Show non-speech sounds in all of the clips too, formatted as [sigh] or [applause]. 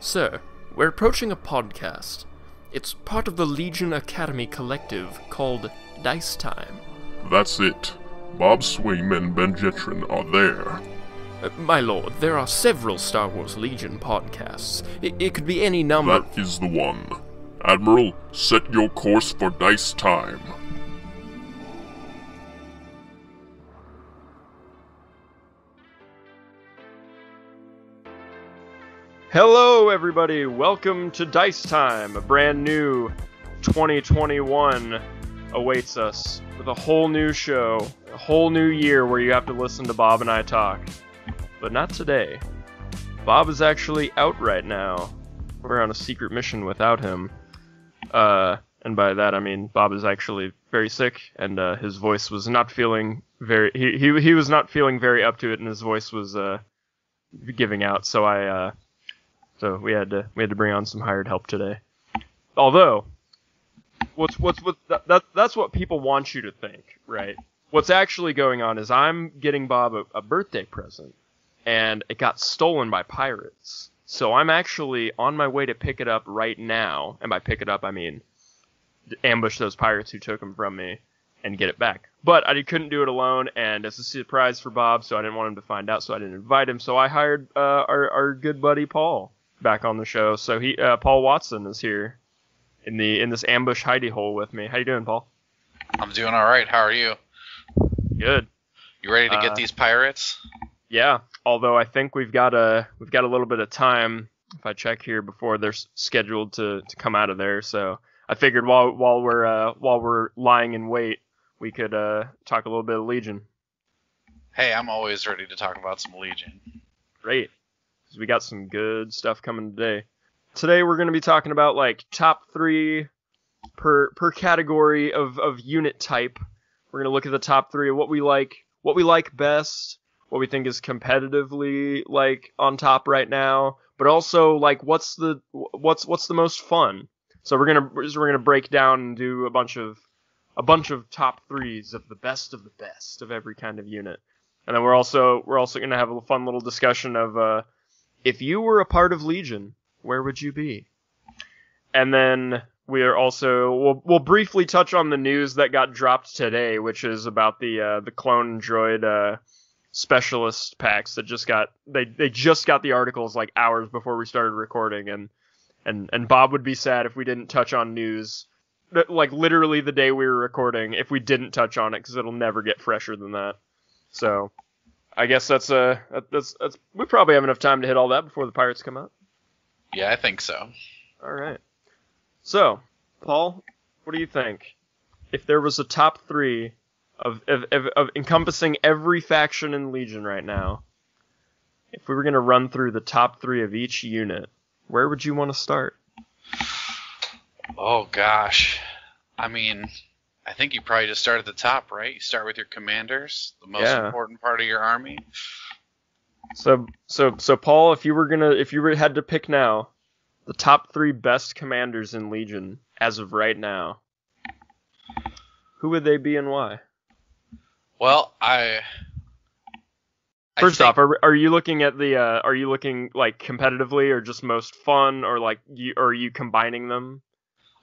Sir, we're approaching a podcast. It's part of the Legion Academy collective called Dice Time. That's it. Bob Swing and Ben Jetron are there. Uh, my lord, there are several Star Wars Legion podcasts. It, it could be any number. That is the one. Admiral, set your course for dice time. Hello, everybody. Welcome to Dice Time. A brand new 2021 awaits us with a whole new show, a whole new year where you have to listen to Bob and I talk. But not today. Bob is actually out right now. We're on a secret mission without him. Uh, and by that I mean Bob is actually very sick, and uh, his voice was not feeling very. He, he he was not feeling very up to it, and his voice was uh giving out. So I uh so we had to we had to bring on some hired help today. Although, what's what's what that, that that's what people want you to think, right? What's actually going on is I'm getting Bob a, a birthday present, and it got stolen by pirates. So I'm actually on my way to pick it up right now, and by pick it up I mean ambush those pirates who took them from me and get it back. But I couldn't do it alone, and it's a surprise for Bob, so I didn't want him to find out, so I didn't invite him. So I hired uh, our our good buddy Paul back on the show. So he uh, Paul Watson is here in the in this ambush hidey hole with me. How you doing, Paul? I'm doing all right. How are you? Good. You ready to Uh, get these pirates? Yeah. Although I think we've got a we've got a little bit of time if I check here before they're scheduled to, to come out of there. So I figured while while we're uh, while we're lying in wait, we could uh, talk a little bit of Legion. Hey, I'm always ready to talk about some Legion. Great. 'Cause we got some good stuff coming today. Today we're going to be talking about like top three per per category of, of unit type. We're going to look at the top three of what we like, what we like best, what we think is competitively like on top right now, but also like what's the what's what's the most fun. So we're gonna we're gonna break down and do a bunch of a bunch of top threes of the best of the best of every kind of unit. And then we're also we're also gonna have a fun little discussion of uh, if you were a part of Legion, where would you be? And then we are also we'll we'll briefly touch on the news that got dropped today, which is about the uh, the clone droid uh, specialist packs that just got they they just got the articles like hours before we started recording, and and and Bob would be sad if we didn't touch on news. Like literally the day we were recording, if we didn't touch on it, because it'll never get fresher than that. So, I guess that's uh that's that's we probably have enough time to hit all that before the pirates come out. Yeah, I think so. All right. So, Paul, what do you think? If there was a top three of of, of, of encompassing every faction in Legion right now, if we were gonna run through the top three of each unit, where would you want to start? Oh gosh. I mean, I think you probably just start at the top, right? You start with your commanders, the most Yeah. important part of your army. So so so Paul, if you were gonna if you were had to pick now, the top three best commanders in Legion as of right now, who would they be and why? Well, I. I First think- off, are, are you looking at the uh, are you looking like competitively or just most fun or like you or are you combining them?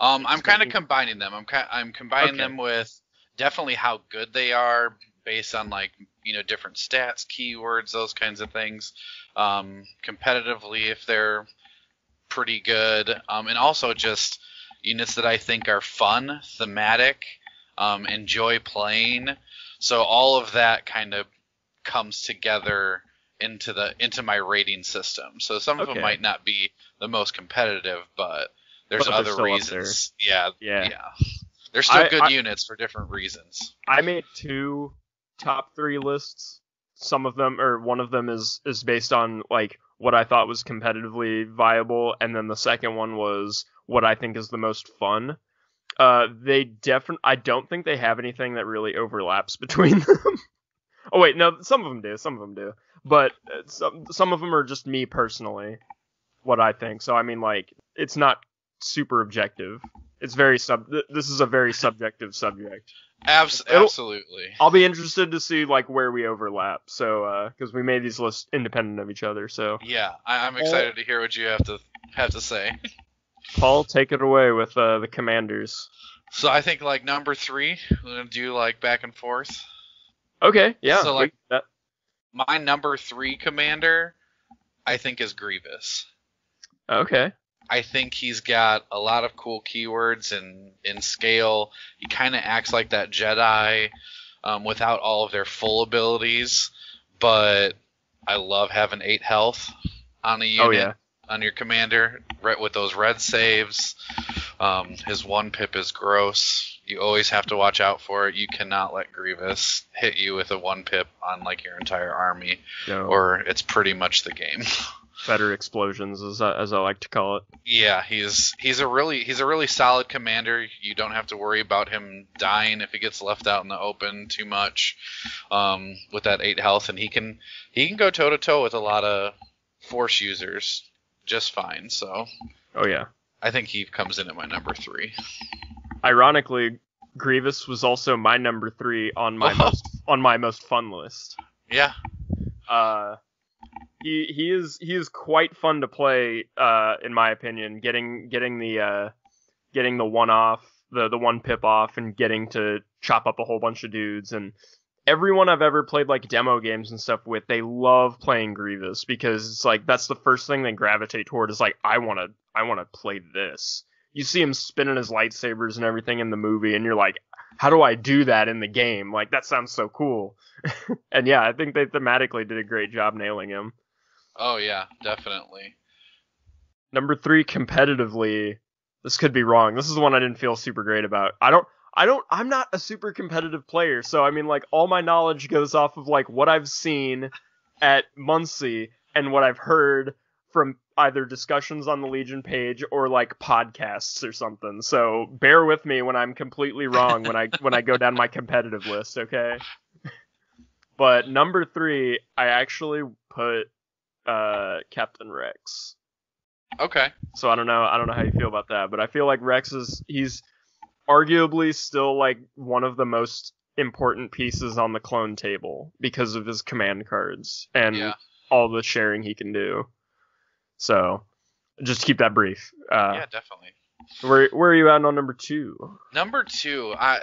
Um, I'm kind of combining them. I'm ki- I'm combining Okay. them with definitely how good they are based on like you know different stats, keywords, those kinds of things. Um, competitively, if they're pretty good, um, and also just units that I think are fun, thematic, um, enjoy playing. So all of that kind of comes together into the into my rating system. So some of Okay. them might not be the most competitive, but there's But other reasons. Yeah, Yeah. yeah. They're still I- good I- units for different reasons. I made two top three lists. Some of them or one of them is is based on like what I thought was competitively viable, and then the second one was what I think is the most fun. Uh, they definitely. I don't think they have anything that really overlaps [laughs] between them. oh wait, no, some of them do. Some of them do, but uh, some some of them are just me personally, what I think. So I mean, like, it's not super objective. It's very sub. th- This is a very subjective subject. Abs- absolutely. I'll be interested to see like where we overlap. So uh because we made these lists independent of each other. So Yeah, I, I'm excited to hear what you have to have to say. [laughs] Paul, take it away with uh, the commanders. So I think like number three, we're gonna do like back and forth. Okay, yeah. So, like- that, My number three commander, I think is Grievous. okay. I think he's got a lot of cool keywords and in scale. He kind of acts like that Jedi um, without all of their full abilities, but I love having eight health on a unit Oh yeah. on your commander right with those red saves. Um, his one pip is gross. You always have to watch out for it. You cannot let Grievous hit you with a one pip on like your entire army, No, or it's pretty much the game. [laughs] better explosions, as I, as I like to call it. Yeah, he's he's a really he's a really solid commander. You don't have to worry about him dying if he gets left out in the open too much. Um, with that eight health, and he can he can go toe to toe with a lot of force users just fine. So Oh yeah. I think he comes in at my number three. Ironically, Grievous was also my number three on my Oh. [laughs] most on my most fun list. Yeah, Uh, he he is he is quite fun to play. Uh, in my opinion, getting getting the uh, getting the one off the the one pip off and getting to chop up a whole bunch of dudes and everyone I've ever played like demo games and stuff with, they love playing Grievous because it's like that's the first thing they gravitate toward is like I want to I want to play this. You see him spinning his lightsabers and everything in the movie and you're like how do I do that in the game? Like that sounds so cool. [laughs] and yeah, I think they thematically did a great job nailing him. Oh yeah, definitely. Number three, competitively, this could be wrong. This is the one I didn't feel super great about. I don't, I don't, I'm not a super competitive player, so I mean, like, all my knowledge goes off of like what I've seen at Muncie and what I've heard from either discussions on the Legion page or like podcasts or something. So bear with me when I'm completely wrong when I when I go down my competitive list, okay? [laughs] But number three, I actually put uh Captain Rex. Okay. So I don't know. I don't know how you feel about that, but I feel like Rex is he's arguably still like one of the most important pieces on the clone table because of his command cards and Yeah. all the sharing he can do. So just keep that brief. Uh, yeah, definitely. where where are you at on number two? Number two, I,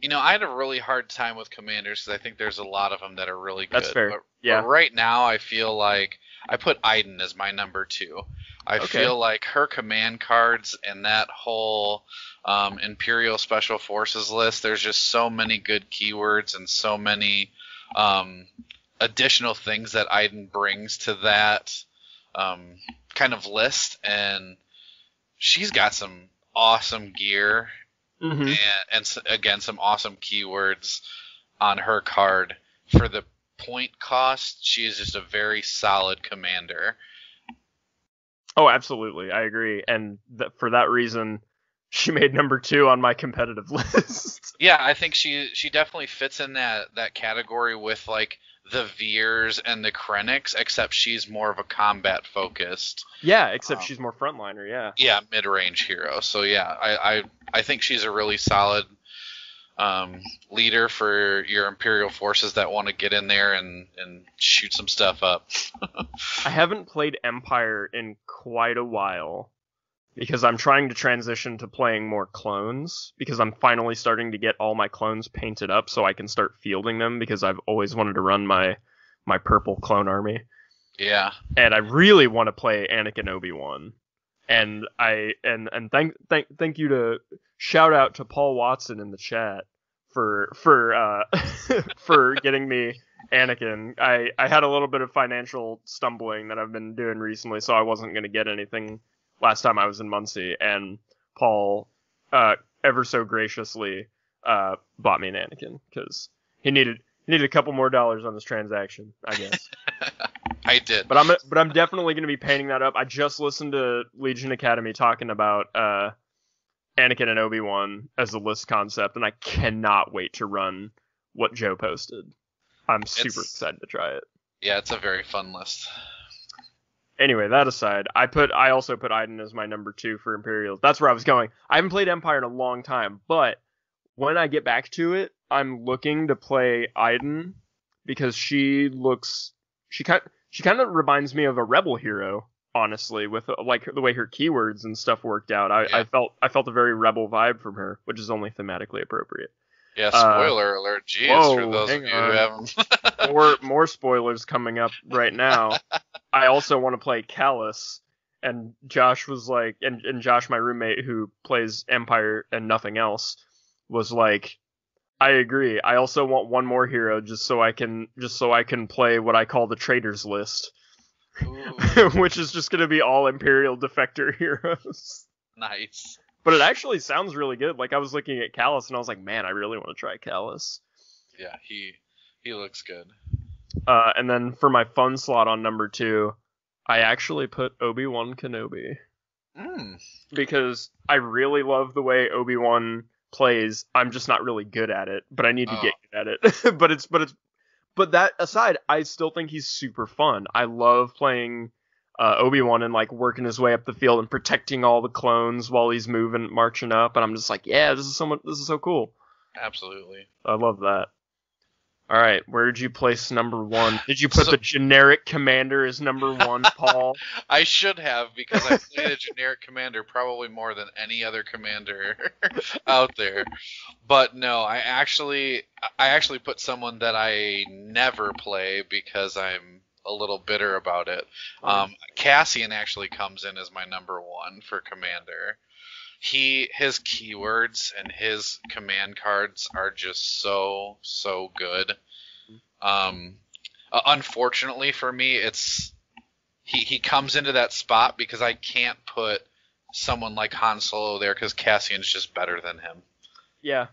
you know, I had a really hard time with commanders because I think there's a lot of them that are really good. That's fair. But, Yeah. but right now, I feel like I put Iden as my number two. I Okay. feel like her command cards and that whole um, Imperial Special Forces list. There's just so many good keywords and so many um, additional things that Iden brings to that um, kind of list, and she's got some awesome gear Mm-hmm. and, and again some awesome keywords on her card for the point cost she is just a very solid commander Oh, absolutely. I agree. And th- for that reason, she made number two on my competitive [laughs] list. yeah i think she she definitely fits in that that category with like the veers and the krennics except she's more of a combat focused yeah, except Um, she's more frontliner. Yeah. yeah mid-range hero so yeah i i, I think she's a really solid um, leader for your imperial forces that want to get in there and and shoot some stuff up [laughs] I haven't played Empire in quite a while because I'm trying to transition to playing more clones because I'm finally starting to get all my clones painted up so I can start fielding them because I've always wanted to run my my purple clone army yeah and I really want to play Anakin Obi-Wan. And I and and thank thank thank you to shout out to Paul Watson in the chat for for uh [laughs] for getting me Anakin. I I had a little bit of financial stumbling that I've been doing recently, so I wasn't going to get anything last time I was in Muncie and Paul uh ever so graciously uh bought me an Anakin cuz he needed he needed a couple more dollars on this transaction, I guess. [laughs] i did But I'm but I'm definitely going to be painting that up. I just listened to Legion Academy talking about uh, Anakin and Obi Wan as a list concept, and I cannot wait to run what Joe posted. I'm super It's- excited to try it. yeah it's a very fun list Anyway, that aside, I put I also put Iden as my number two for Imperials. That's where I was going. I haven't played Empire in a long time, but when I get back to it, I'm looking to play Iden because she looks she kind she kind of reminds me of a rebel hero honestly, with like the way her keywords and stuff worked out. I, Yeah. I felt I felt a very rebel vibe from her, which is only thematically appropriate. Yeah, Uh, spoiler alert. Jeez, whoa, for those of you on. who haven't. [laughs] more more spoilers coming up right now. [laughs] I also want to play Kallus, and Josh was like, and, and Josh, my roommate who plays Empire and nothing else, was like, I agree. I also want one more hero just so I can just so I can play what I call the traitors list, [laughs] which is just gonna be all Imperial defector heroes. nice. But it actually sounds really good. Like I was looking at Kallus and I was like, man, I really want to try Kallus. Yeah, he he looks good. Uh, and then for my fun slot on number two, I actually put Obi Wan Kenobi Mm. because I really love the way Obi Wan plays. I'm just not really good at it, but I need to Oh. get good at it. [laughs] but it's but it's but that aside, I still think he's super fun. I love playing uh, Obi Wan and like working his way up the field and protecting all the clones while he's moving, marching up, and I'm just like, yeah, this is so much, this is so cool. Absolutely. I love that. All right, where did you place number one? Did you put So- the generic commander as number one, [laughs] Paul? I should have because I played a generic commander probably more than any other commander [laughs] out there. But no, I actually I actually put someone that I never play because I'm a little bitter about it. Um, Cassian actually comes in as my number one for commander. He his keywords and his command cards are just so so good. Um, uh, unfortunately for me, it's he he comes into that spot because I can't put someone like Han Solo there because Cassian's just better than him. yeah,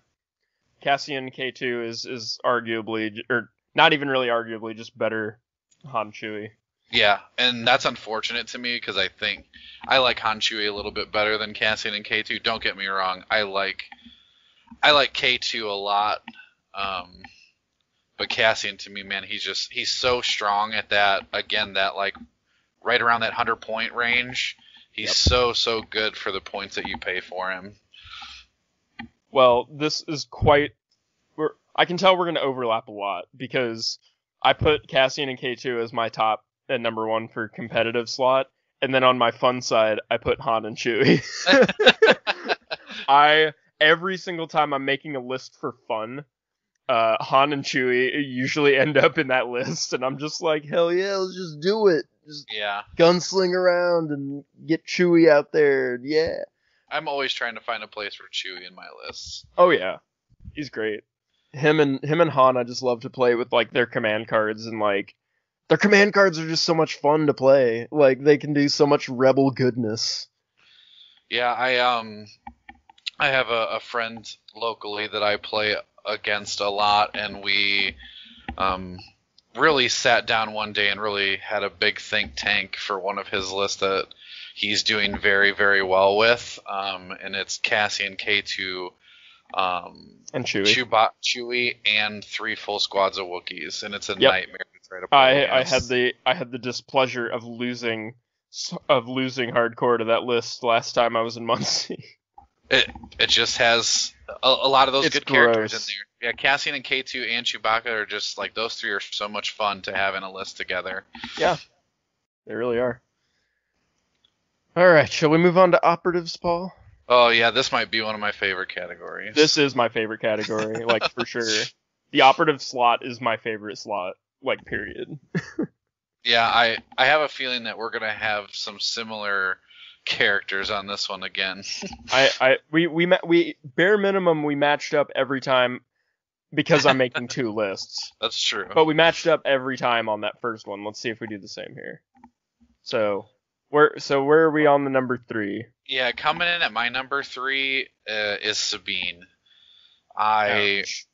Cassian K2 is is arguably, or not even really arguably, just better Han Chewie. Yeah, and that's unfortunate to me because I think I like Han Chewie a little bit better than Cassian and K2. Don't get me wrong, I like I like K2 a lot, um, but Cassian to me, man, he's just he's so strong at that again that like right around that hundred point range. He's Yep. so so good for the points that you pay for him. Well, this is quite. We're, I can tell we're going to overlap a lot because I put Cassian and K2 as my top and number one for competitive slot, and then on my fun side, I put Han and Chewie. [laughs] [laughs] I every single time I'm making a list for fun, uh, Han and Chewie usually end up in that list, and I'm just like, hell yeah, let's just do it. Just Yeah, gunsling around and get Chewie out there. Yeah. I'm always trying to find a place for Chewie in my lists. Oh yeah, he's great. Him and him and Han, I just love to play with like their command cards and like their command cards are just so much fun to play. Like they can do so much rebel goodness. Yeah, I um I have a, a friend locally that I play against a lot and we um really sat down one day and really had a big think tank for one of his lists that he's doing very, very well with. Um and it's Cassian K2 um And Chewie. Chewba- Chewie and three full squads of Wookiees, and it's a Yep. nightmare to try to play I I had the I had the displeasure of losing of losing hardcore to that list last time I was in Muncie. [laughs] It it just has a, a lot of those It's good characters in there. Yeah, Cassian and K2 and Chewbacca are just like those three are so much fun to have in a list together. Yeah, they really are. All right, shall we move on to operatives, Paul? Oh yeah, this might be one of my favorite categories. This is my favorite category, like for [laughs] sure. The operative slot is my favorite slot, like period. [laughs] yeah, I I have a feeling that we're gonna have some similar characters on this one again. [laughs] I, I we we ma- we bare minimum we matched up every time because I'm making two lists. That's true. But we matched up every time on that first one. Let's see if we do the same here. So where so where are we on the number three? Yeah, coming in at my number three uh, is Sabine. I Ouch.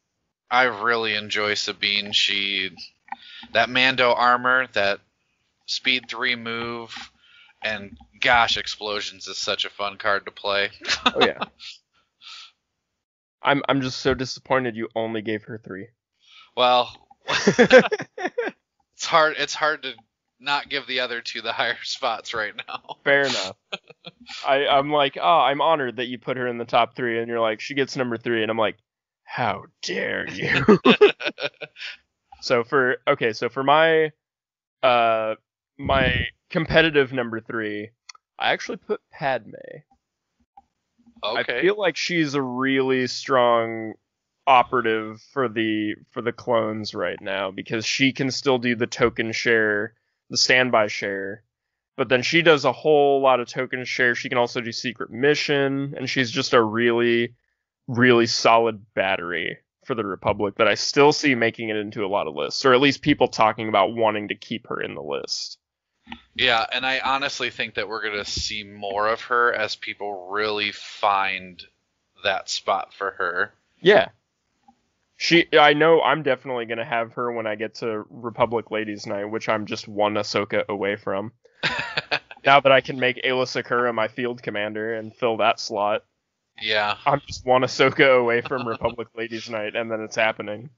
I really enjoy Sabine. She that Mando armor, that speed three move, and gosh, explosions is such a fun card to play. Oh yeah. I'm I'm just so disappointed you only gave her three. Well, [laughs] [laughs] it's hard. It's hard to not give the other two the [laughs] higher spots right now. Fair enough. [laughs] I I'm like, oh, I'm honored that you put her in the top three, and you're like, she gets number three, and I'm like, how dare you? [laughs] so for okay, so for my uh my competitive number three, I actually put Padme. Okay. I feel like she's a really strong operative for the for the clones right now because she can still do the token share, the standby share, but then she does a whole lot of token share. She can also do secret mission, and she's just a really, really solid battery for the Republic that I still see making it into a lot of lists, or at least people talking about wanting to keep her in the list. Yeah, and I honestly think that we're going to see more of her as people really find that spot for her. Yeah. She, I know I'm definitely gonna have her when I get to Republic Ladies Night, which I'm just one Ahsoka away from. [laughs] now that I can make Aayla Secura my field commander and fill that slot, yeah. I'm just one Ahsoka away from Republic [laughs] Ladies Night, and then it's happening.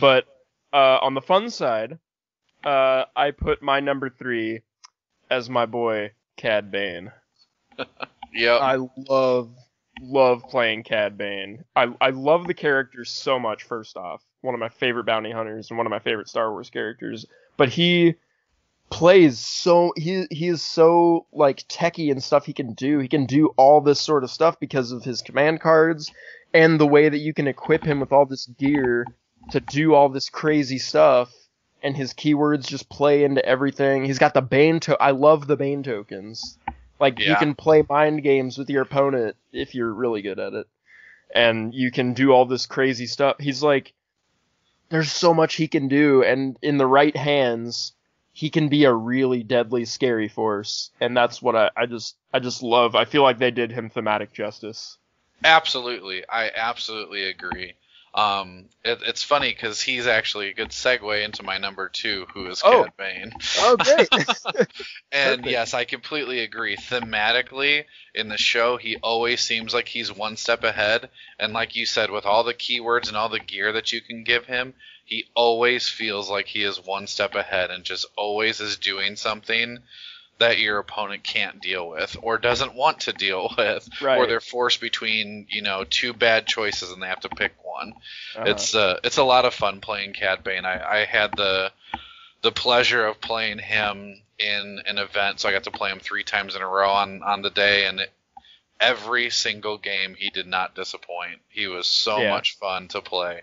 But uh, on the fun side, uh, I put my number three as my boy Cad Bane. [laughs] yeah, I love love playing Cad Bane. I I love the character so much. First off, one of my favorite bounty hunters and one of my favorite Star Wars characters. But he plays so he he is so like techy and stuff he can do. He can do all this sort of stuff because of his command cards and the way that you can equip him with all this gear to do all this crazy stuff. And his keywords just play into everything. He's got the Bane to I love the Bane tokens. Like you can play mind games with your opponent if you're really good at it. And you can do all this crazy stuff. He's like there's so much he can do and in the right hands he can be a really deadly scary force and that's what I, I just I just love. I feel like they did him thematic justice. Absolutely, I absolutely agree. Um, it, it's funny because he's actually a good segue into my number two, who is Oh. Cad Bane. Oh great. [laughs] [laughs] And Perfect. yes, I completely agree. Thematically, in the show, he always seems like he's one step ahead. And like you said, with all the keywords and all the gear that you can give him, he always feels like he is one step ahead and just always is doing something that your opponent can't deal with or doesn't want to deal [laughs] with Right. or they're forced between you know two bad choices and they have to pick one Uh-huh. it's uh it's a lot of fun playing Cad Bane. I, I had the the pleasure of playing him in an event, so I got to play him three times in a row on on the day, and every single game he did not disappoint. He was so Yeah. much fun to play.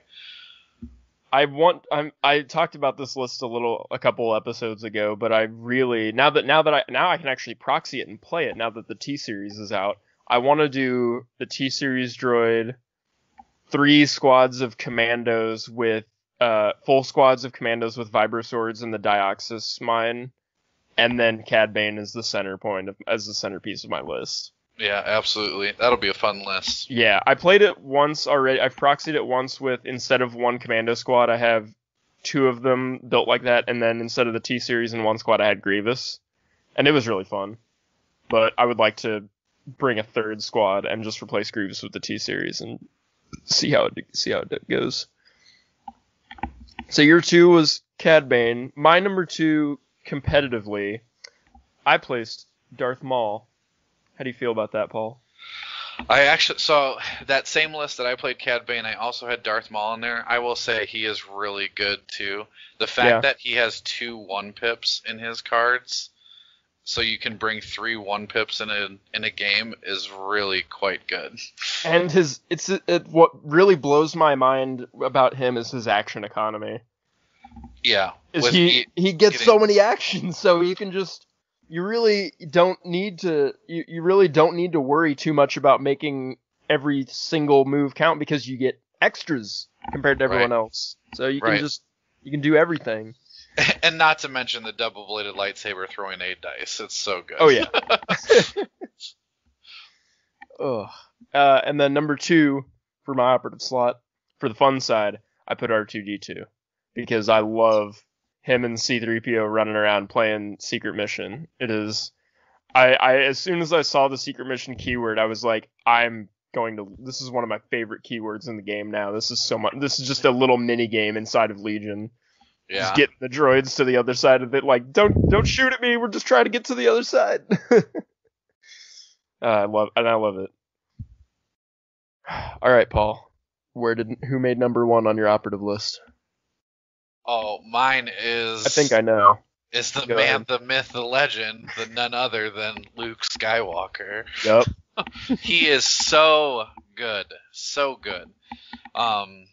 I want I'm I talked about this list a little a couple episodes ago, but I really now that now that I now I can actually proxy it and play it now that the T series is out. I want to do the T series droid, three squads of commandos with uh full squads of commandos with vibro swords and the Dioxis mine, and then Cad Bane is the center point of, as the centerpiece of my list. Yeah, absolutely. That'll be a fun list. Yeah, I played it once already. I've proxied it once with instead of one commando squad, I have two of them built like that, and then instead of the T series in one squad, I had Grievous, and it was really fun. But I would like to bring a third squad and just replace Grievous with the T series and see how it see how it goes. So your two was Cad Bane. My number two competitively, I placed Darth Maul. How do you feel about that, Paul? I actually so that same list that I played Cad Bane, I also had Darth Maul in there. I will say he is really good too. The fact Yeah. that he has two one pips in his cards, so you can bring three one pips in a in a game, is really quite good. And his it's it, what really blows my mind about him is his action economy. Yeah, Is he e- he gets getting- so many actions, so he can just you really don't need to you, you really don't need to worry too much about making every single move count because you get extras compared to everyone Right. else. So you can Right. just you can do everything. [laughs] and not to mention the double bladed lightsaber throwing eight dice. It's so good. Oh yeah. [laughs] [laughs] Ugh. Uh, and then number two for my operative slot for the fun side, I put R2D2 because I love him and C3PO running around playing Secret Mission. It is, I, I as soon as I saw the Secret Mission keyword, I was like, I'm going to. This is one of my favorite keywords in the game now. This is so much. This is just a little mini game inside of Legion. yeah. Just getting the droids to the other side of it. Like, don't don't shoot at me. We're just trying to get to the other side. [laughs] uh, I love and I love it. [sighs] All right, Paul. Where did who made number one on your operative list? Oh, mine is. I think I know. is the Go man, ahead. the myth, the legend, the none other than Luke Skywalker. Yep. [laughs] he is so good, so good. Um,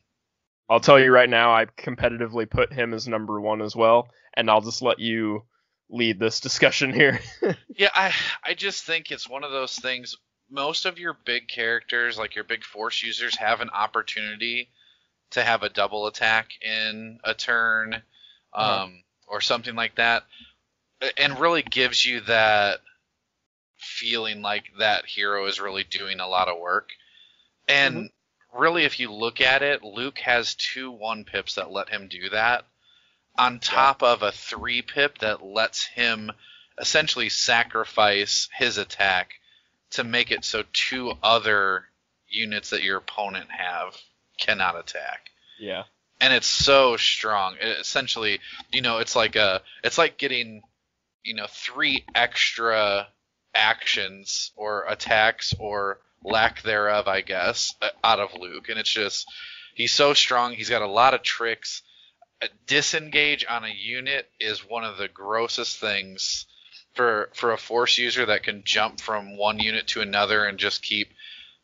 I'll tell you right now, I competitively put him as number one as well, and I'll just let you lead this [laughs] discussion here. [laughs] yeah, I I just think it's one of those things. Most of your big characters, like your big force users, have an opportunity to have a double attack in a turn, um, Uh-huh. or something like that, and really gives you that feeling like that hero is really doing a lot of work. And really, if you look at it, Luke has two one pips that let him do that, on top of a three pip that lets him essentially sacrifice his attack to make it so two other units that your opponent have cannot attack yeah. and it's so strong. It essentially, you know, it's like a, it's like getting, you know, three extra actions or attacks or lack thereof, I guess, uh, out of Luke, and it's just he's so strong. He's got a lot of tricks. A disengage on a unit is one of the grossest things for for a force user that can jump from one unit to another and just keep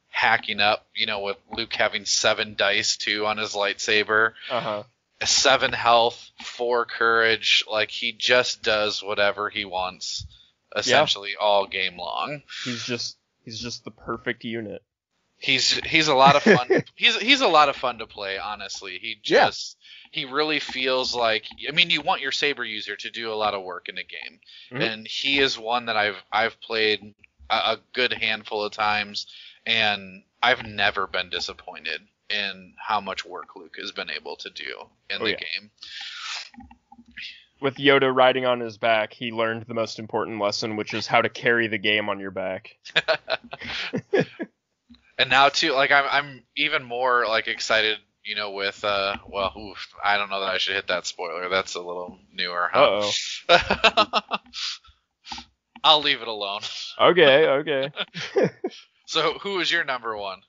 hacking up. You know, with Luke having seven dice too on his lightsaber, Uh huh. seven health, four courage. Like he just does whatever he wants, essentially all game long. He's just he's just the perfect unit. He's he's a lot of fun. [laughs] he's he's a lot of fun to play. Honestly, he Yeah. just he really feels like. I mean, you want your saber user to do a lot of work in a game, Mhm. and he is one that I've I've played a, a good handful of times, and I've never been disappointed in how much work Luke has been able to do in Oh, the yeah. game. With Yoda riding on his back, he learned the most important lesson, which is how to carry the game on your back. [laughs] and now too like i'm i'm even more like excited you know with uh well oof, i don't know that i should hit that spoiler that's a little newer huh? Uh [laughs] i'll leave it alone oh. Okay, okay. [laughs] so who is your number one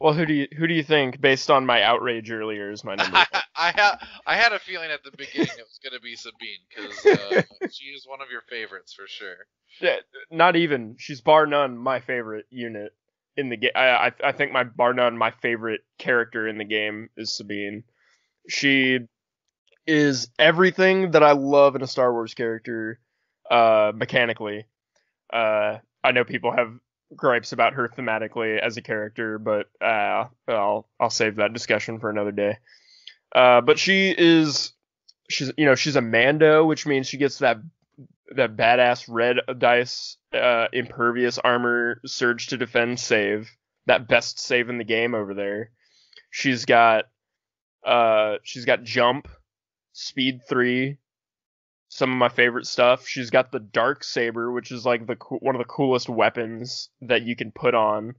Well, who do you who do you think, based on my outrage earlier, is my number I, [laughs] one? I had I had a feeling at the beginning it was going to be Sabine because uh, she is one of your favorites for sure. Yeah, not even. She's bar none my favorite unit in the game. I, I I think my bar none my favorite character in the game is Sabine. She is everything that I love in a Star Wars character, uh, mechanically. Uh, I know people have gripes about her thematically as a character, but uh, I'll I'll save that discussion for another day. Uh, but she is she's you know she's a Mando, which means she gets that that badass red dice uh, impervious armor surge to defend save that best save in the game over there she's got uh she's got jump speed 3 some of my favorite stuff. She's got the dark saber which is like the one of the coolest weapons that you can put on.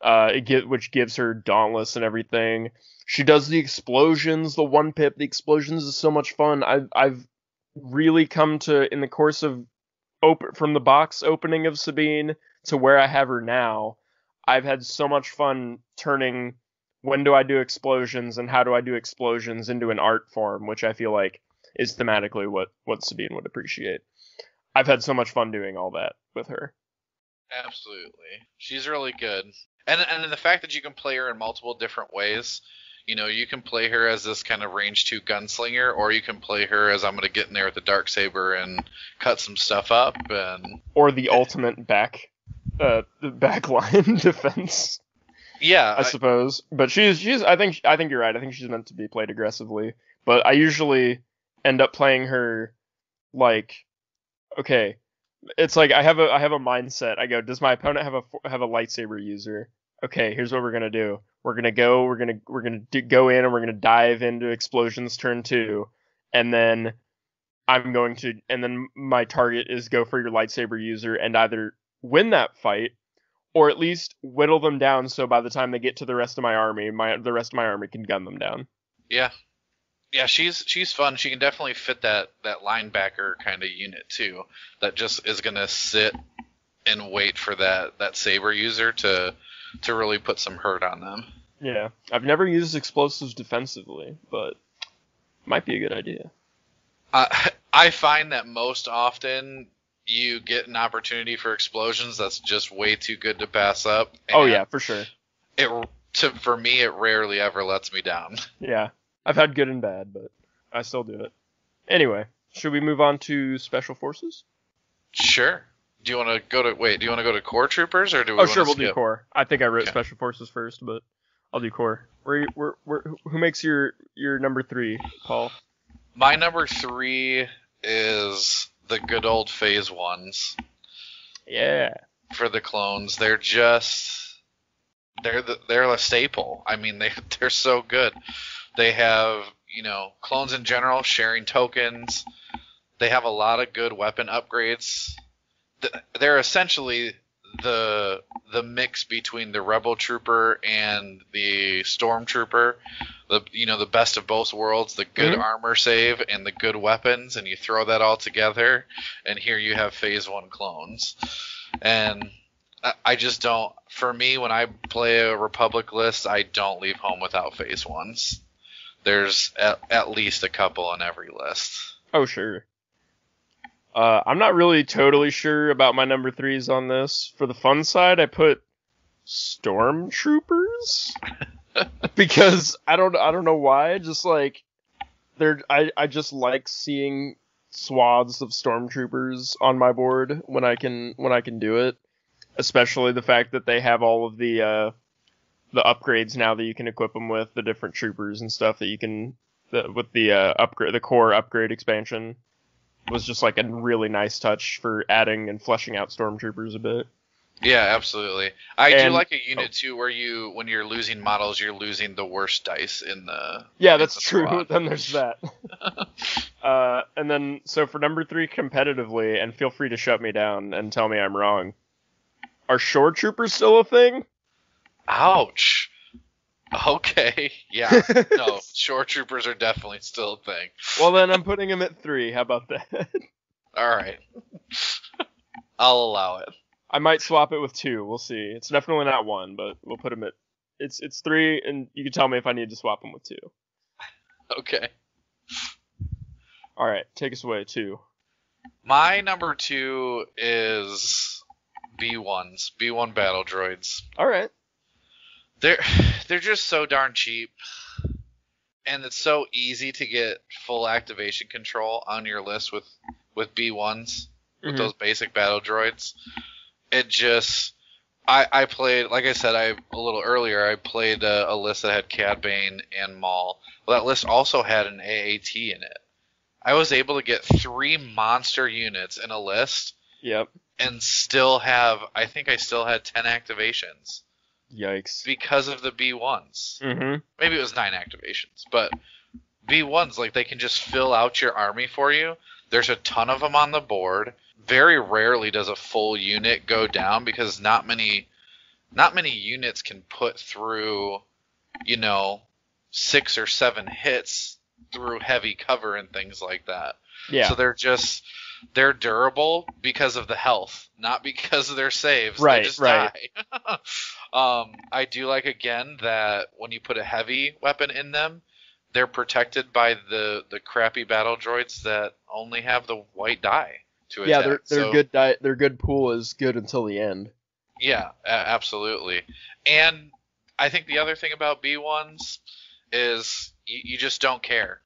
Uh it gi- which gives her dauntless and everything. She does the explosions the one pip. The explosions is so much fun. I've i've really come to in the course of open from the box opening of Sabine to where I have her now. I've had so much fun turning when do I do explosions and how do I do explosions into an art form, which I feel like is thematically what what Sabine would appreciate. I've had so much fun doing all that with her. Absolutely, she's really good, and and the fact that you can play her in multiple different ways. You know, you can play her as this kind of range two gunslinger, or you can play her as I'm going to get in there with the dark saber and cut some stuff up. And Or the ultimate back uh the back line [laughs] defense. yeah, I suppose. But she's she's I think I think you're right. I think she's meant to be played aggressively. But I usually end up playing her like okay, it's like I have a I have a mindset. I go, does my opponent have a have a lightsaber user? Okay, here's what we're gonna do. We're gonna go. We're gonna we're gonna do, go in and we're gonna dive into explosions turn two, and then I'm going to and then my target is go for your lightsaber user and either win that fight or at least whittle them down so by the time they get to the rest of my army, my the rest of my army can gun them down. Yeah. Yeah, she's she's fun. She can definitely fit that that linebacker kind of unit too. That just is gonna sit and wait for that that saber user to to really put some hurt on them. Yeah, I've never used explosives defensively, but might be a good idea. Uh, [laughs] I find that most often you get an opportunity for explosions that's just way too good to pass up. Oh yeah, for sure. It to for me it rarely ever lets me down. [laughs] Yeah, I've had good and bad, but I still do it. Anyway, should we move on to special forces? Sure. Do you want to go to wait? Do you want to go to core troopers or do we? Oh sure, we'll do core. I think I wrote Okay. special forces first, but I'll do core. Where, where, where, who makes your your number three, Paul? My number three is the good old phase ones Yeah. for the clones. They're just they're the, they're a staple. I mean they [laughs] they're so good. They have you know clones in general sharing tokens. They have a lot of good weapon upgrades. They're essentially the the mix between the rebel trooper and the stormtrooper the you know the best of both worlds the good Mhm. armor save and the good weapons and you throw that all together and here you have phase one clones and I- i just don't for me when i play a republic list i don't leave home without phase ones there's at, at least a couple on every list Oh sure. Uh, I'm not really totally sure about my number threes on this. For the fun side, I put stormtroopers [laughs] because I don't I don't know why. Just like they're I I just like seeing swaths of stormtroopers on my board when I can when I can do it. Especially the fact that they have all of the uh, the upgrades now that you can equip them with the different troopers and stuff that you can the, with the uh, upgrade the core upgrade expansion was just like a really nice touch for adding and fleshing out stormtroopers a bit. yeah absolutely i do like a unit too where you when you're losing models you're losing the worst dice in the Yeah, that's the true. squad. [laughs] Then there's that. [laughs] uh, and then so for number three competitively, and feel free to shut me down and tell me I'm wrong. Are shore troopers still a thing? Ouch. Okay. [laughs] Yeah. No, [laughs] shore troopers are definitely still a thing. well, then I'm putting them at three. How about that? [laughs] All right. I'll allow it. I might swap it with two. We'll see. It's definitely not one, but we'll put them at. It's it's three, and you can tell me if I need to swap them with two. Okay. All right, take us away. Two. My number two is B1s, B1 battle droids. All right. They're [sighs] they're just so darn cheap. And it's so easy to get full activation control on your list with with B1s. with Mhm. those basic battle droids. It just I I played like I said I a little earlier I played a, a list that had Cad Bane and Maul. Well, that list also had an AAT in it. I was able to get three monster units in a list Yep. and still have I think I still had ten activations Yikes. because of the B1s. Mm-hmm. Maybe it was nine activations, but B1s like they can just fill out your army for you. There's a ton of them on the board. Very rarely does a full unit go down because not many not many units can put through, you know, six or seven hits through heavy cover and things like that. Yeah. So they're just they're durable because of the health, not because of their saves. Right, They just right. [laughs] um, I do like again that when you put a heavy weapon in them, they're protected by the the crappy battle droids that only have the white die to attack. yeah, their their So- good die, their good pool is good until the end. yeah, absolutely. And I think the other thing about B1s is you, you just don't care.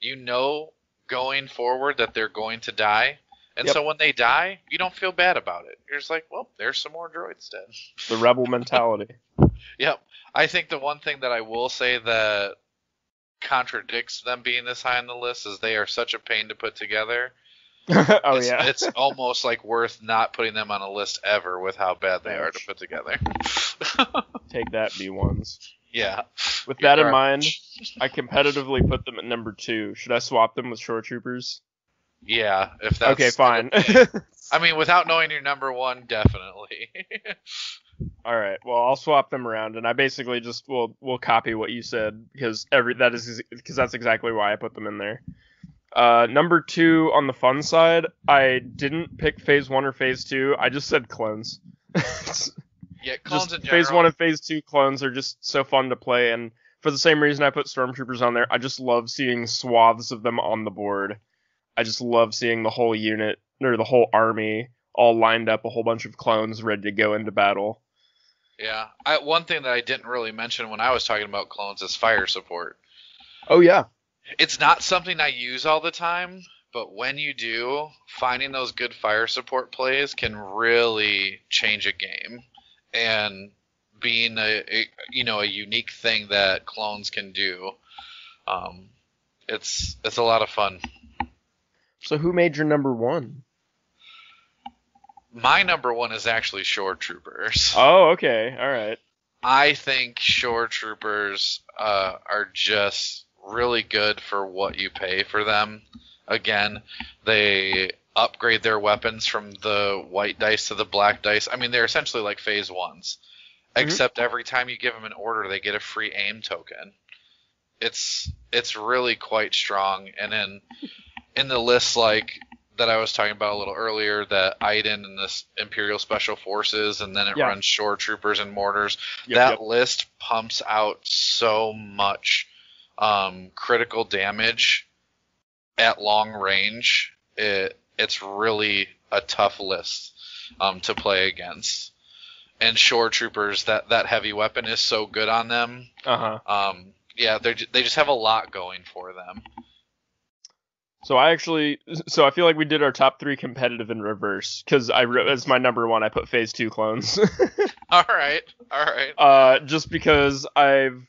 You know going forward that they're going to die. And Yep. so when they die, you don't feel bad about it. You're just like, well, there's some more droids dead. The rebel mentality. [laughs] Yep. I think the one thing that I will say that contradicts them being this high on the list is they are such a pain to put together. [laughs] oh it's, yeah. it's [laughs] almost like worth not putting them on a list ever with how bad they are to put together. Take that, B ones. yeah. With You're that in garbage. mind, I competitively put them at number two. Should I swap them with shore troopers? Yeah, if that's okay, fine. [laughs] I mean, without knowing your number one, definitely. [laughs] All right. Well, I'll swap them around, and I basically just will will copy what you said because every that is because that's exactly why I put them in there. Uh, number two on the fun side, I didn't pick phase one or phase two. I just said clones. yeah, [laughs] clones just in general. phase one and phase two clones are just so fun to play, and for the same reason I put stormtroopers on there, I just love seeing swaths of them on the board. I just love seeing the whole unit or the whole army all lined up, a whole bunch of clones ready to go into battle. Yeah. I, one thing that I didn't really mention when I was talking about clones is fire support. Oh yeah, It's not something I use all the time, but when you do, finding those good fire support plays can really change a game. And being a, a you know a unique thing that clones can do, um, it's it's a lot of fun. So who made your number one? My number one is actually Shore Troopers. [laughs] Oh, okay, all right. I think Shore Troopers uh, are just really good for what you pay for them. Again, they upgrade their weapons from the white dice to the black dice. I mean, they're essentially like phase ones, except every time you give them an order, they get a free aim token. It's it's really quite strong. And then in the list like that I was talking about a little earlier, that Iden and this Imperial Special Forces, and then it Yeah. runs Shore Troopers and Mortars. Yep, that yep. list pumps out so much um, critical damage at long range. It it's really a tough list um, to play against. And Shore Troopers, that that heavy weapon is so good on them. Uh huh. Um, yeah, they they just have a lot going for them. So I actually, so I feel like we did our top three competitive in reverse because I as my number one. I put Phase Two clones. [laughs] All right, all right. uh, just because I've,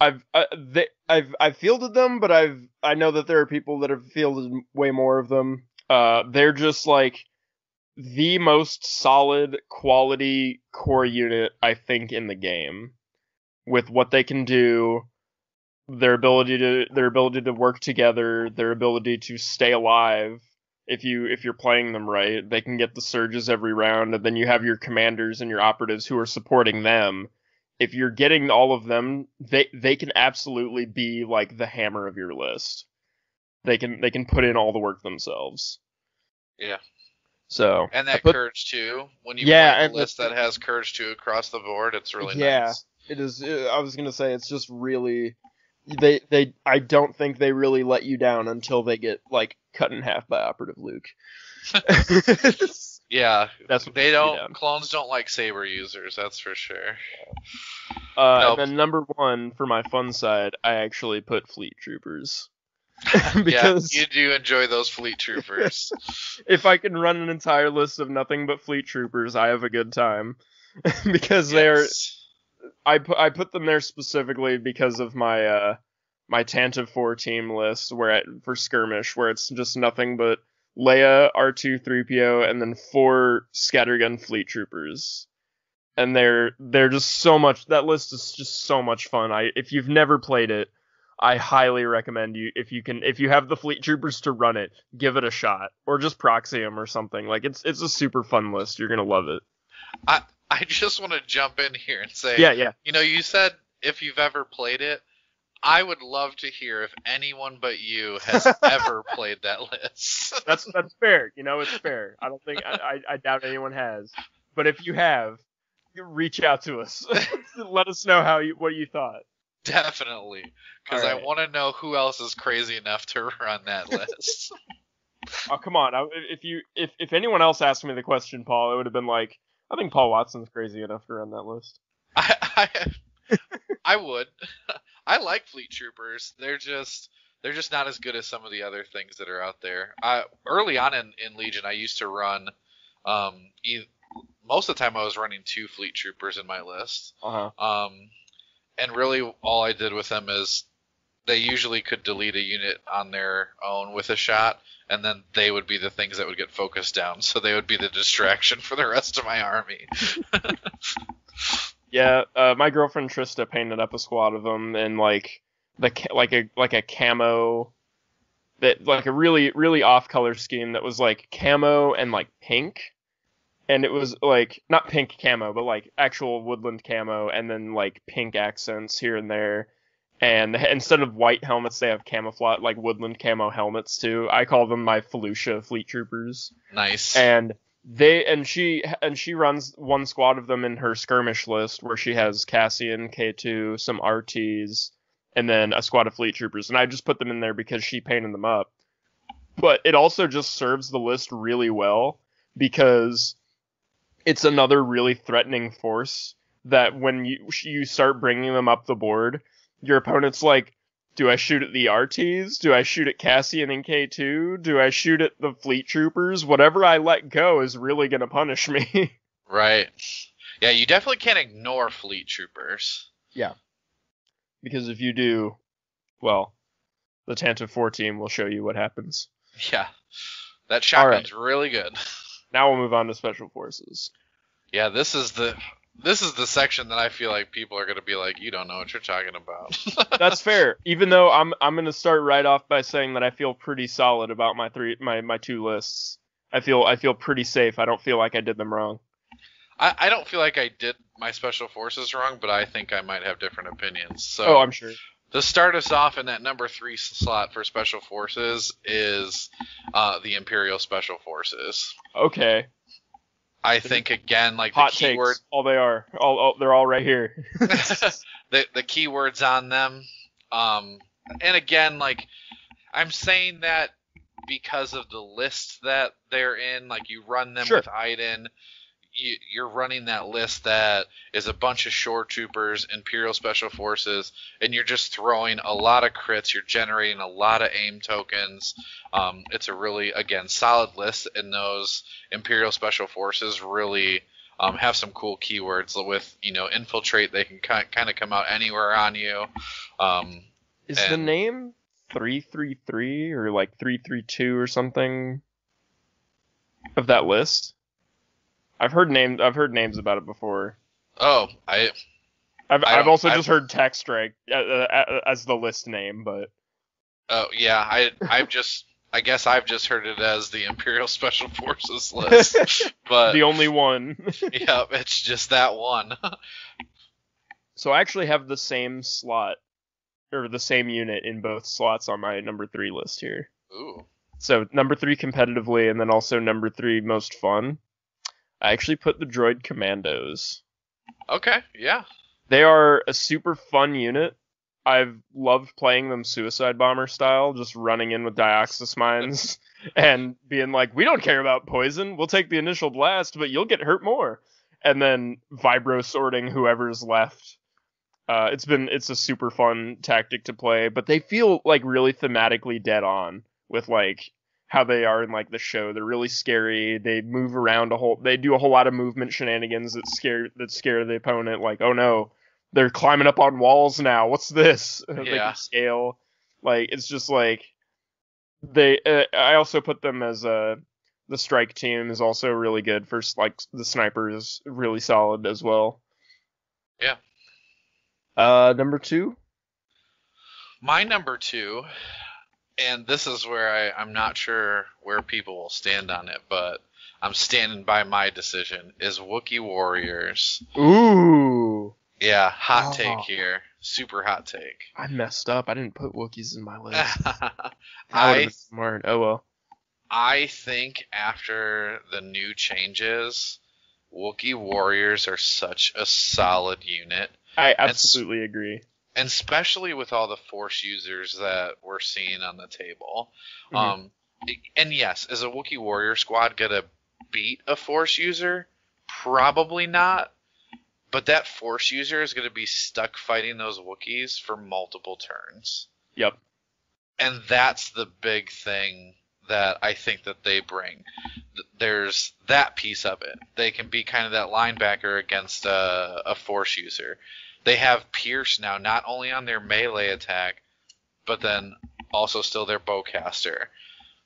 I've, uh, they, I've, I've fielded them, but I've, I know that there are people that have fielded way more of them. Uh, they're just like the most solid quality core unit I think in the game, with what they can do, their ability to, their ability to work together, their ability to stay alive if you if you're playing them right they can get the surges every round and then you have your commanders and your operatives who are supporting them if you're getting all of them they they can absolutely be like the hammer of your list they can they can put in all the work themselves Yeah. so And that put- courage too. When you Yeah, play a list that has courage two across the board, it's really Yeah. nice. it is i was gonna say it's just really they they i don't think they really let you down until they get like cut in half by operative luke [laughs] Yeah, that's what they don't. Clones don't like saber users. That's for sure. Uh, Nope. And then number one for my fun side, I actually put Fleet Troopers [laughs] because yeah, you do enjoy those fleet troopers. [laughs] if I can run an entire list of nothing but Fleet Troopers, I have a good time because they're Yes. I put I put them there specifically because of my uh my Tantive four team list where it, for skirmish where it's just nothing but Leia, R two, three PO, and then four scattergun fleet troopers. And they're they're just so much that list is just so much fun. I if you've never played it, I highly recommend you if you can if you have the fleet troopers to run it, give it a shot. Or just proxy them or something. Like it's it's a super fun list. You're gonna love it. I I just want to jump in here and say, Yeah, yeah. you know, you said if you've ever played it. I would love to hear if anyone but you has [laughs] ever played that list. [laughs] That's that's fair. You know, it's fair. I don't think I, I, I doubt anyone has. But if you have, reach out to us. [laughs] Let us know how you what you thought. Definitely, because All I want to know who else is crazy enough to run that list. Oh come on! I, if you if if anyone else asked me the question, Paul, it would have been like, I think Paul Watson's crazy enough to run that list. [laughs] I, I, I would. [laughs] I like Fleet Troopers. They're just they're just not as good as some of the other things that are out there. I early on in, in Legion, I used to run. Um, e- most of the time, I was running two Fleet Troopers in my list. Uh huh. Um, and really, all I did with them is they usually could delete a unit on their own with a shot, and then they would be the things that would get focused down. So they would be the distraction for the rest of my army. [laughs] Yeah. Uh, my girlfriend Trista painted up a squad of them in like the like a like a camo that like a really really off color scheme that was like camo and like pink and it was like not pink camo but like actual woodland camo and then like pink accents here and there and [laughs] instead of white helmets they have camouflage like woodland camo helmets too i call them my felucia fleet troopers Nice. and they and she and she runs one squad of them in her skirmish list where she has Cassian, K2, some RTs, and then a squad of fleet troopers. And I just put them in there because she painted them up. but it also just serves the list really well because it's another really threatening force that when you you start bringing them up the board, your opponent's like, do I shoot at the RTs? Do I shoot at Cassian and K2? Do I shoot at the fleet troopers? Whatever I let go is really going to punish me. [laughs] Right. Yeah, you definitely can't ignore fleet troopers. Yeah. Because if you do, well, the Tantive 4 team will show you what happens. Yeah. That All right. shotgun's really good. [laughs] Now we'll move on to special forces. Yeah, this is the this is the section that I feel like people are gonna be like, you don't know what you're talking about. [laughs] That's fair. Even though I'm I'm going to start right off by saying that I feel pretty solid about my three my my two lists. I feel I feel pretty safe. I don't feel like I did them wrong. I, I don't feel like I did my special forces wrong, but I think I might have different opinions. So Oh, I'm sure. to start us off in that number three slot for special forces is uh, the Imperial Special Forces. Okay. I think again, like Hot the keyword, takes. All they are. All, all they're all right here. [laughs] [laughs] the the keywords on them. Um, and again, like I'm saying that because of the list that they're in. Like you run them Sure. with Iden, you, you're running that list that is a bunch of shore troopers, Imperial Special Forces, and you're just throwing a lot of crits. You're generating a lot of aim tokens. Um, it's a really again solid list, and those Imperial Special Forces really um, have some cool keywords with you know infiltrate. They can kind of come out anywhere on you. Um, Is the name three three three or like three three two or something of that list? I've heard names. I've heard names about it before. oh, I I've I I've also I've- just heard Tech Strike uh, uh, as the list name, but oh yeah, I I've just I guess I've just heard it as the Imperial Special Forces list, [laughs] but the only one. [laughs] yeah, it's just that one. [laughs] so I actually have the same slot or the same unit in both slots on my number three list here. Ooh, So number three competitively, and then also number three most fun. I actually put the Droid Commandos. okay, yeah, They are a super fun unit. I've loved playing them suicide bomber style, just running in with Dioxis mines [laughs] and being like, "We don't care about poison. We'll take the initial blast, but you'll get hurt more." And then vibro sorting whoever's left. Uh, it's been it's a super fun tactic to play, but they feel like really thematically dead on with like how they are in like the show. They're really scary. They move around a whole. They do a whole lot of movement shenanigans that scare that scare the opponent. Like, oh no, they're climbing up on walls now. What's this? [laughs] they Yeah. can scale. Like it's just like they. Uh, I also put them as a. The strike team is also really good for like the sniper is really solid as well. Yeah. Uh, number two. my number two, and this is where I I'm not sure where people will stand on it, but I'm standing by my decision is Wookiee Warriors. Ooh, Yeah, hot Oh. take here. Super hot take. I messed up. I didn't put Wookiees in my list. [laughs] I been smart. Oh well. I think after the new changes, Wookiee Warriors are such a solid unit, I absolutely agree. And especially with all the Force users that we're seeing on the table. Mhm. Um, and yes, is a Wookiee Warrior squad gonna beat a Force user? Probably not. But that Force user is gonna be stuck fighting those Wookiees for multiple turns. Yep. and that's the big thing that I think that they bring. There's that piece of it. They can be kind of that linebacker against a, a force user. They have Pierce now, not only on their melee attack, but then also still their bowcaster.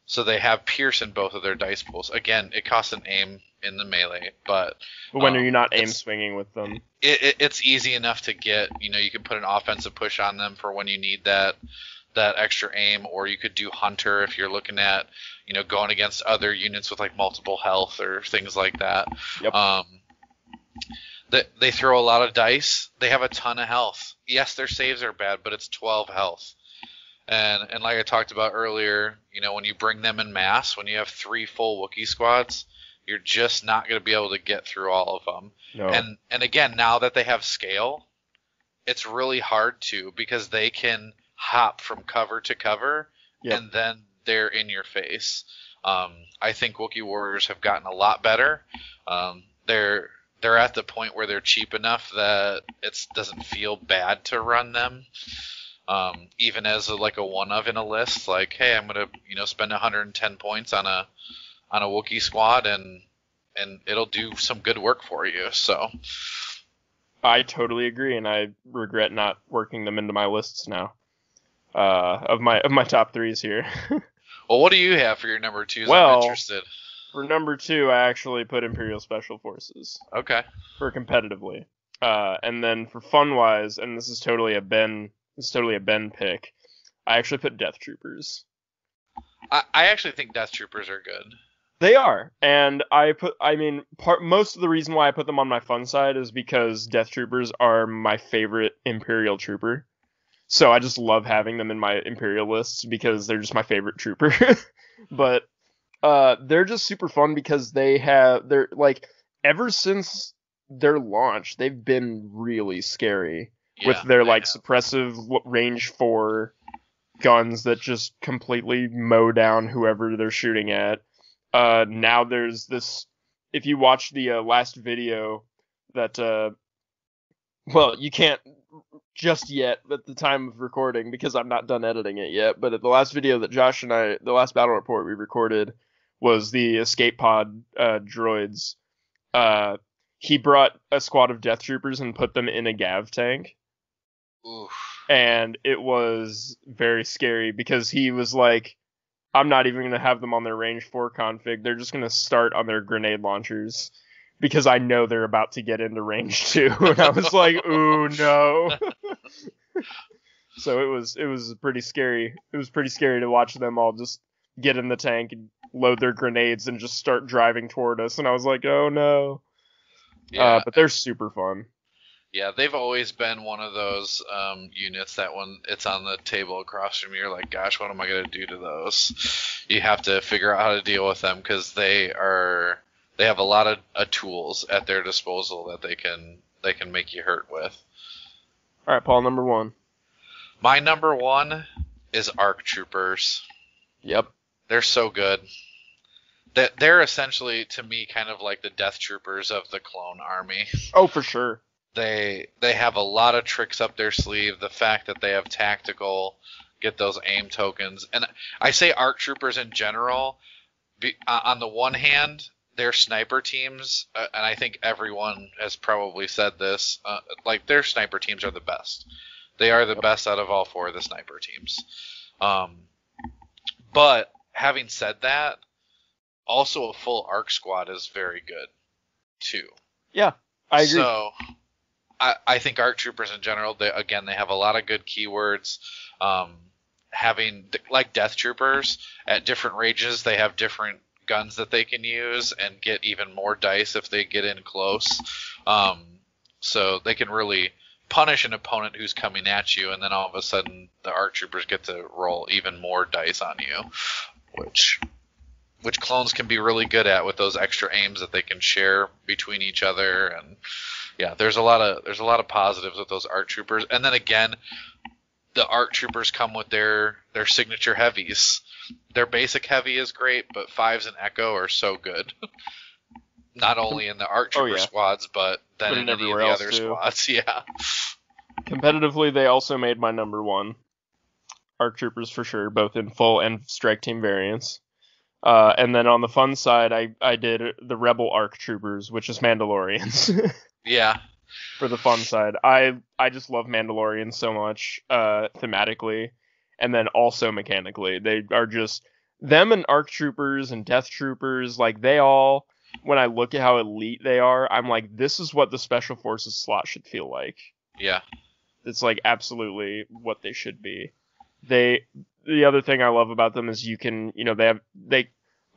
So they have Pierce in both of their dice pools. Again, it costs an aim in the melee, but when Um, are you not aim swinging with them? it, it, it's easy enough to get. You know, you can put an offensive push on them for when you need that that extra aim, or you could do hunter if you're looking at you know going against other units with like multiple health or things like that. Yep. Um, they, they throw a lot of dice. They have a ton of health. Yes, their saves are bad, but it's 12 health. And and like I talked about earlier, you know, when you bring them in mass, when you have three full Wookiee squads, you're just not going to be able to get through all of them. No. And and again, now that they have scale, it's really hard to because they can hop from cover to cover, Yep. and then they're in your face. Um, I think Wookiee Warriors have gotten a lot better. Um, they're they're at the point where they're cheap enough that it doesn't feel bad to run them. Um, even as a, like a one of in a list, like hey, I'm gonna you know spend 110 points on a on a Wookiee squad and and it'll do some good work for you. So I totally agree, and I regret not working them into my lists now. Uh, of my of my top threes here. [laughs] well, what do you have for your number twos? Well, I'm interested. For number two, I actually put Imperial Special Forces Okay. for competitively, uh, and then for fun wise, and this is totally a Ben, this is totally a Ben pick. I actually put Death Troopers. I, I actually think Death Troopers are good. They are, and I put. I mean, part most of the reason why I put them on my fun side is because Death Troopers are my favorite Imperial trooper. So I just love having them in my Imperial lists because they're just my favorite trooper. [laughs] but uh, they're just super fun because they have they're like ever since their launch, they've been really scary with their like suppressive range four guns that just completely mow down whoever they're shooting at. Uh, now there's this. If you watch the uh, last video that, uh, well, you can't just yet at the time of recording because I'm not done editing it yet. But at the last video that Josh and I, the last battle report we recorded was the escape pod uh, droids. Uh, he brought a squad of death troopers and put them in a gav tank. Oof. and it was very scary because he was like i'm not even going to have them on their range 4 config. They're just going to start on their grenade launchers because i know they're about to get into range [laughs] 2 and i was like ooh no. [laughs] So it was it was pretty scary. It was pretty scary to watch them all just get in the tank and load their grenades and just start driving toward us and i was like oh no Yeah, uh, but they're super fun yeah, they've always been one of those um, units that when it's on the table across from you, you're like, gosh, what am I gonna do to those? You have to figure out how to deal with them because they are they have a lot of uh, tools at their disposal that they can they can make you hurt with. all right paul number one My number one is Arc Troopers. yep They're so good. That they're essentially to me kind of like the Death Troopers of the clone army. oh for sure They they have a lot of tricks up their sleeve. The fact that they have tactical, get those aim tokens, and I say Arc Troopers in general. Be, uh, on the one hand, their sniper teams, uh, and I think everyone has probably said this, uh, like their sniper teams are the best. They are the best out of all four of the sniper teams. Um, but having said that, also a full arc squad is very good too. Yeah, I agree. So, I, I think ARC troopers in general, they, again, they have a lot of good keywords. Um, having like death troopers at different ranges, they have different guns that they can use and get even more dice if they get in close. Um, so they can really punish an opponent who's coming at you, and then all of a sudden the ARC troopers get to roll even more dice on you, which which clones can be really good at with those extra aims that they can share between each other and yeah there's a lot of there's a lot of positives with those ARC troopers and then again the ARC troopers come with their their signature heavies their basic heavy is great but fives and echo are so good [laughs] not only in the art Oh, trooper yeah. squads but then But in, in any everywhere the else, other too. squads [laughs] yeah Competitively, they also made my number one. Arc Troopers for sure, both in full and strike team variants. Uh, and then on the fun side, I, I did the Rebel Arc Troopers, which is Mandalorians. [laughs] yeah for the fun side. I I just love Mandalorian so much uh, thematically, and then also mechanically. They are just them and Arc Troopers and Death Troopers. Like they all, when I look at how elite they are, I'm like, this is what the Special Forces slot should feel like. yeah It's like absolutely what they should be. They the other thing I love about them is you can you know they have they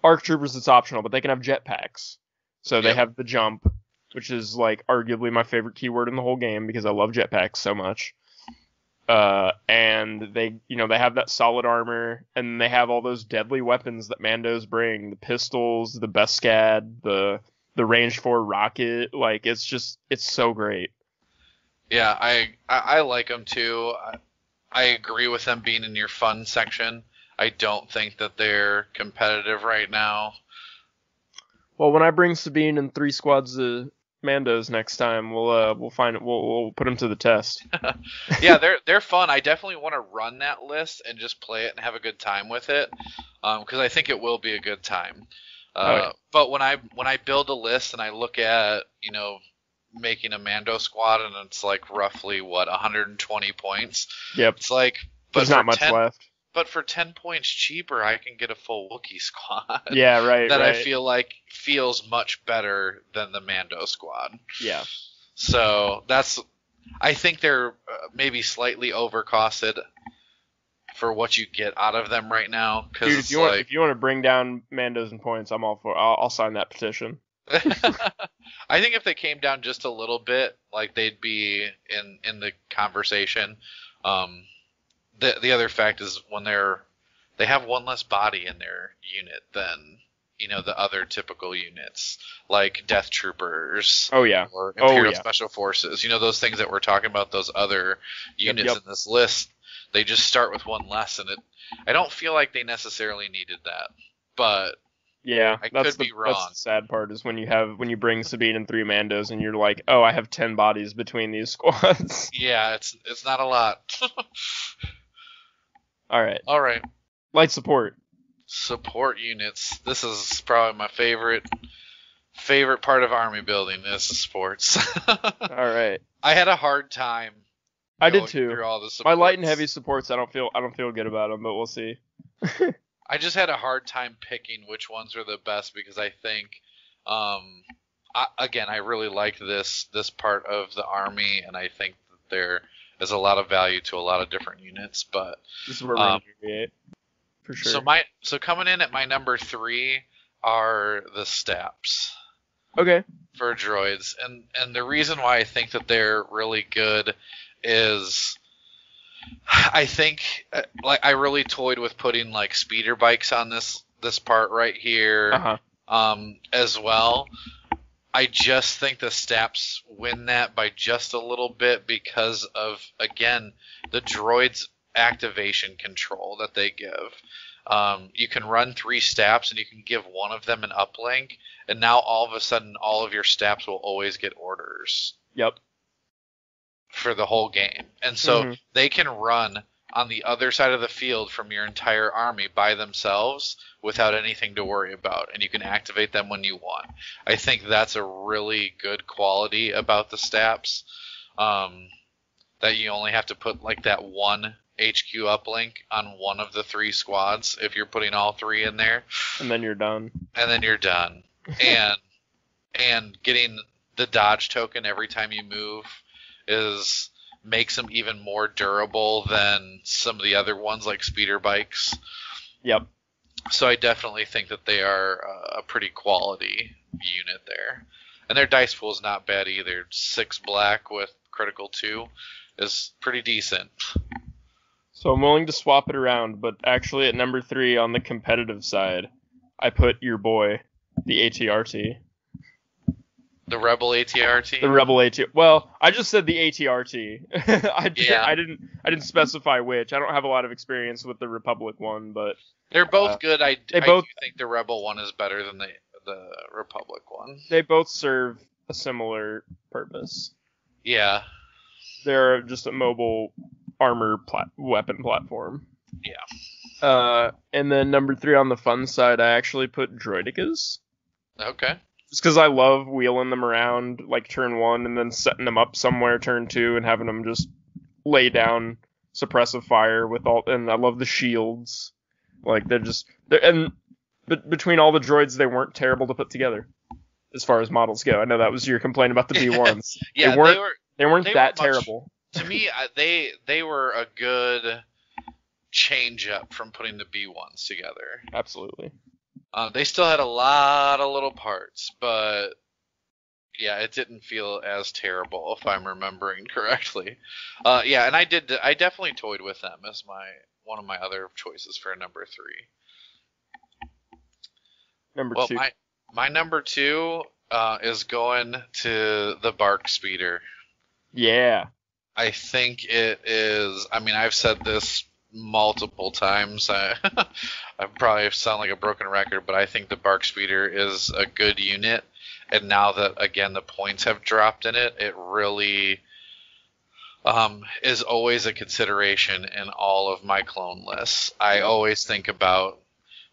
arc troopers it's optional but they can have jetpacks so they have the jump which is like arguably my favorite keyword in the whole game because I love jetpacks so much. Uh, and they you know they have that solid armor and they have all those deadly weapons that Mandos bring the pistols the Beskad the the range 4 rocket like it's just it's so great. Yeah, I I, I like them too. I, agree with them being in your fun section. I don't think that they're competitive right now. Well, when I bring Sabine and three squads of Mandos next time, we'll uh we'll find it. We'll we'll put them to the test. [laughs] [laughs] yeah, they're they're fun. I definitely want to run that list and just play it and have a good time with it, because I think it will be a good time. Uh, Oh, yeah. But when I when I build a list and I look at you know making a Mando squad and it's like roughly what 120 points, Yep. it's like but There's not much 10, left. But for 10 points cheaper, I can get a full Wookiee squad. [laughs] Yeah. Right. that right. I feel like feels much better than the Mando squad. Yeah. So that's, I think they're uh, maybe slightly overcosted for what you get out of them right now. Because Dude, if you want if you want to bring down Mandos and points, I'm all for. I'll, I'll sign that petition. [laughs] I think if they came down just a little bit, like they'd be in in the conversation. Um, the the other fact is when they're they have one less body in their unit than you know the other typical units like Death Troopers Oh yeah. or Oh, Imperial yeah. Special Forces. You know those things that we're talking about. Those other Yep, units yep. in this list, they just start with one less, and it. I don't feel like they necessarily needed that, but Yeah, I that's could the, be That's the sad part is when you have when you bring Sabine and three Mandos and you're like, oh, I have ten bodies between these [laughs] squads. yeah, it's it's not a lot. [laughs] All right, All right. light support. support units. This is probably my favorite favorite part of army building this is the sports. [laughs] All right, I had a hard time. I did too. Through all the My light and heavy supports, I don't feel I don't feel good about them, but we'll see. I just had a hard time picking which ones are the best because I think, um, I, again, I really like this this part of the army, and I think that there is a lot of value to a lot of different units. But This is where Um, Ranger create for sure. so my so coming in at my number three are the Staps. okay, for droids and and the reason why I think that they're really good is I think uh, like I really toyed with putting like speeder bikes on this this part right here uh huh. um as well. I just think the Staps win that by just a little bit because of again the droids activation control that they give. Um, you can run three Staps and you can give one of them an uplink, and now all of a sudden all of your Staps will always get orders Yep. For the whole game. And so Mhm. they can run on the other side of the field from your entire army by themselves without anything to worry about. And you can activate them when you want. I think that's a really good quality about the Staps. Um, that you only have to put like that one HQ uplink on one of the three squads if you're putting all three in there And then you're done. and then you're done. [laughs] and and getting the dodge token every time you move is makes them even more durable than some of the other ones like speeder bikes. Yep. So I definitely think that they are a pretty quality unit there. And their dice pool is not bad either. Six black with critical two is pretty decent. So I'm willing to swap it around, but actually at number three on the competitive side, I put your boy, the ATRT, The Rebel ATRT. the Rebel AT. Well, I just said the ATRT. [laughs] I, did, Yeah. I didn't. I didn't specify which. I don't have a lot of experience with the Republic one, but They're both uh, good. I, they I both- do think the Rebel one is better than the the Republic one. they both serve a similar purpose. Yeah. They're just a mobile armor plat- weapon platform. Yeah. Uh, and then number three on the fun side, I actually put Droidekas. Okay. Just because I love wheeling them around like turn one and then setting them up somewhere turn two and having them just lay down suppressive fire with all and I love the shields. Like they're just they're and but between all the droids they weren't terrible to put together as far as models go. I know that was your complaint about the B1s [laughs] Yeah, they weren't they were they weren't they that were much- terrible. To me I- they they were a good change up from putting the B1s together. absolutely Uh, they still had a lot of little parts, but yeah, it didn't feel as terrible if I'm remembering [laughs] correctly. Uh, yeah, and I did I definitely toyed with them as my one of my other choices for number three. number Well, two my my number two uh, is going to the BARC Speeder. yeah I think it is. I mean, I've said this multiple times. I, [laughs] I probably sound like a broken record, but I think the BARC Speeder is a good unit. And now that again the points have dropped in it, it really um, is always a consideration in all of my clone lists. I always think about,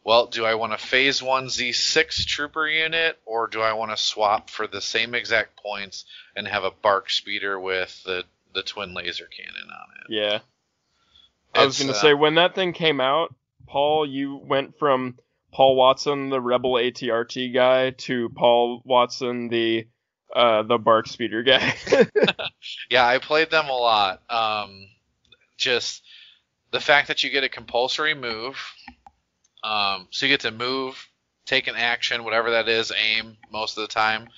well, do I want a Phase One Z6 Trooper unit, or do I want to swap for the same exact points and have a BARC Speeder with the the twin laser cannon on it? Yeah. I was gonna uh, say when that thing came out, Paul, you went from Paul Watson, the Rebel ATRT guy, to Paul Watson, the uh, the BARC Speeder guy. [laughs] Yeah, I played them a lot. Um, just the fact that you get a compulsory move, um, so you get to move, take an action, whatever that is, aim most of the time,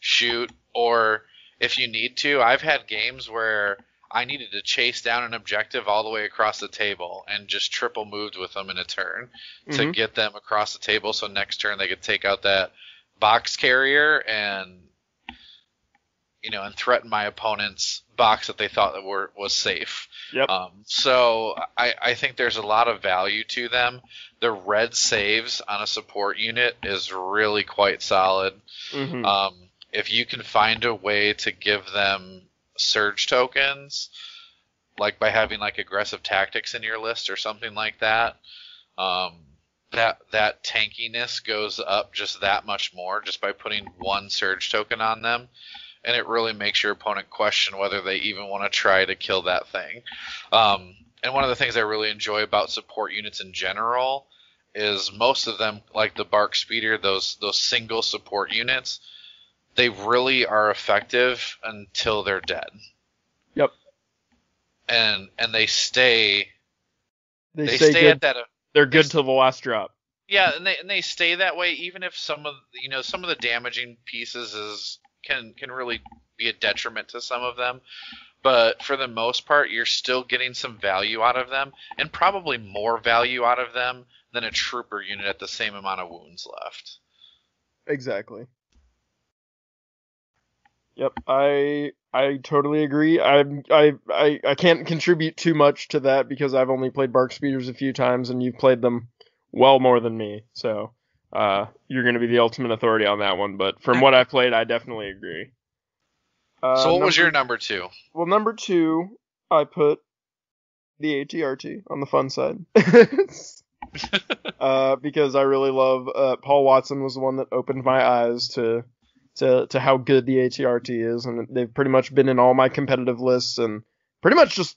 shoot, or if you need to. I've had games where I needed to chase down an objective all the way across the table and just triple moved with them in a turn to Mhm. get them across the table. So next turn they could take out that box carrier and you know and threaten my opponent's box that they thought that were was safe. Yep. Um, so I, I think there's a lot of value to them. The red saves on a support unit is really quite solid. Mhm. Um, if you can find a way to give them surge tokens, like by having like aggressive tactics in your list or something like that, um, that that tankiness goes up just that much more just by putting one surge token on them, and it really makes your opponent question whether they even want to try to kill that thing. Um, and one of the things I really enjoy about support units in general is most of them, like the BARC Speeder, those those single support units, they really are effective until they're dead. Yep. And and they stay they, they say stay at that uh, They're good till the last drop. yeah, and they and they stay that way even if some of you know some of the damaging pieces is can can really be a detriment to some of them. But for the most part, you're still getting some value out of them, and probably more value out of them than a trooper unit at the same amount of wounds left. Exactly. Yep, I I totally agree. I I I I can't contribute too much to that because I've only played BARC Speeders a few times and you've played them well more than me. So, uh you're going to be the ultimate authority on that one, but from what I've played, I definitely agree. Uh, so what was your number two? Well, number 2, I put the ATRT on the fun side. [laughs] [laughs] uh, because I really love uh, Paul Watson was the one that opened my eyes to to to how good the ATRT is, and they've pretty much been in all my competitive lists and pretty much just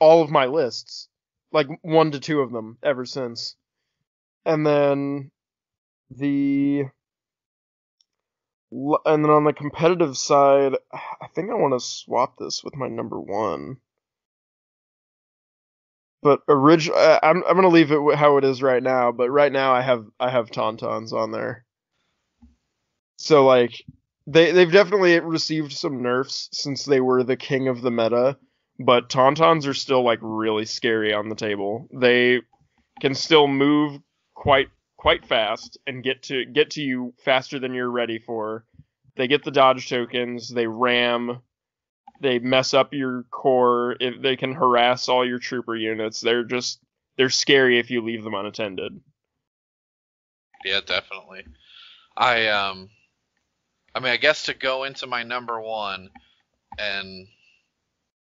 all of my lists, like one to two of them ever since. And then the and then on the competitive side, I think I want to swap this with my number one. But original, I'm I'm gonna leave it how it is right now. But right now, I have I have tauntauns on there. So like, they they've definitely received some nerfs since they were the king of the meta. But tauntauns are still like really scary on the table. They can still move quite quite fast and get to get to you faster than you're ready for. They get the dodge tokens. They ram. They mess up your core. If they can harass all your trooper units, they're just they're scary if you leave them unattended. Yeah, definitely. I um, I mean, I guess to go into my number one, and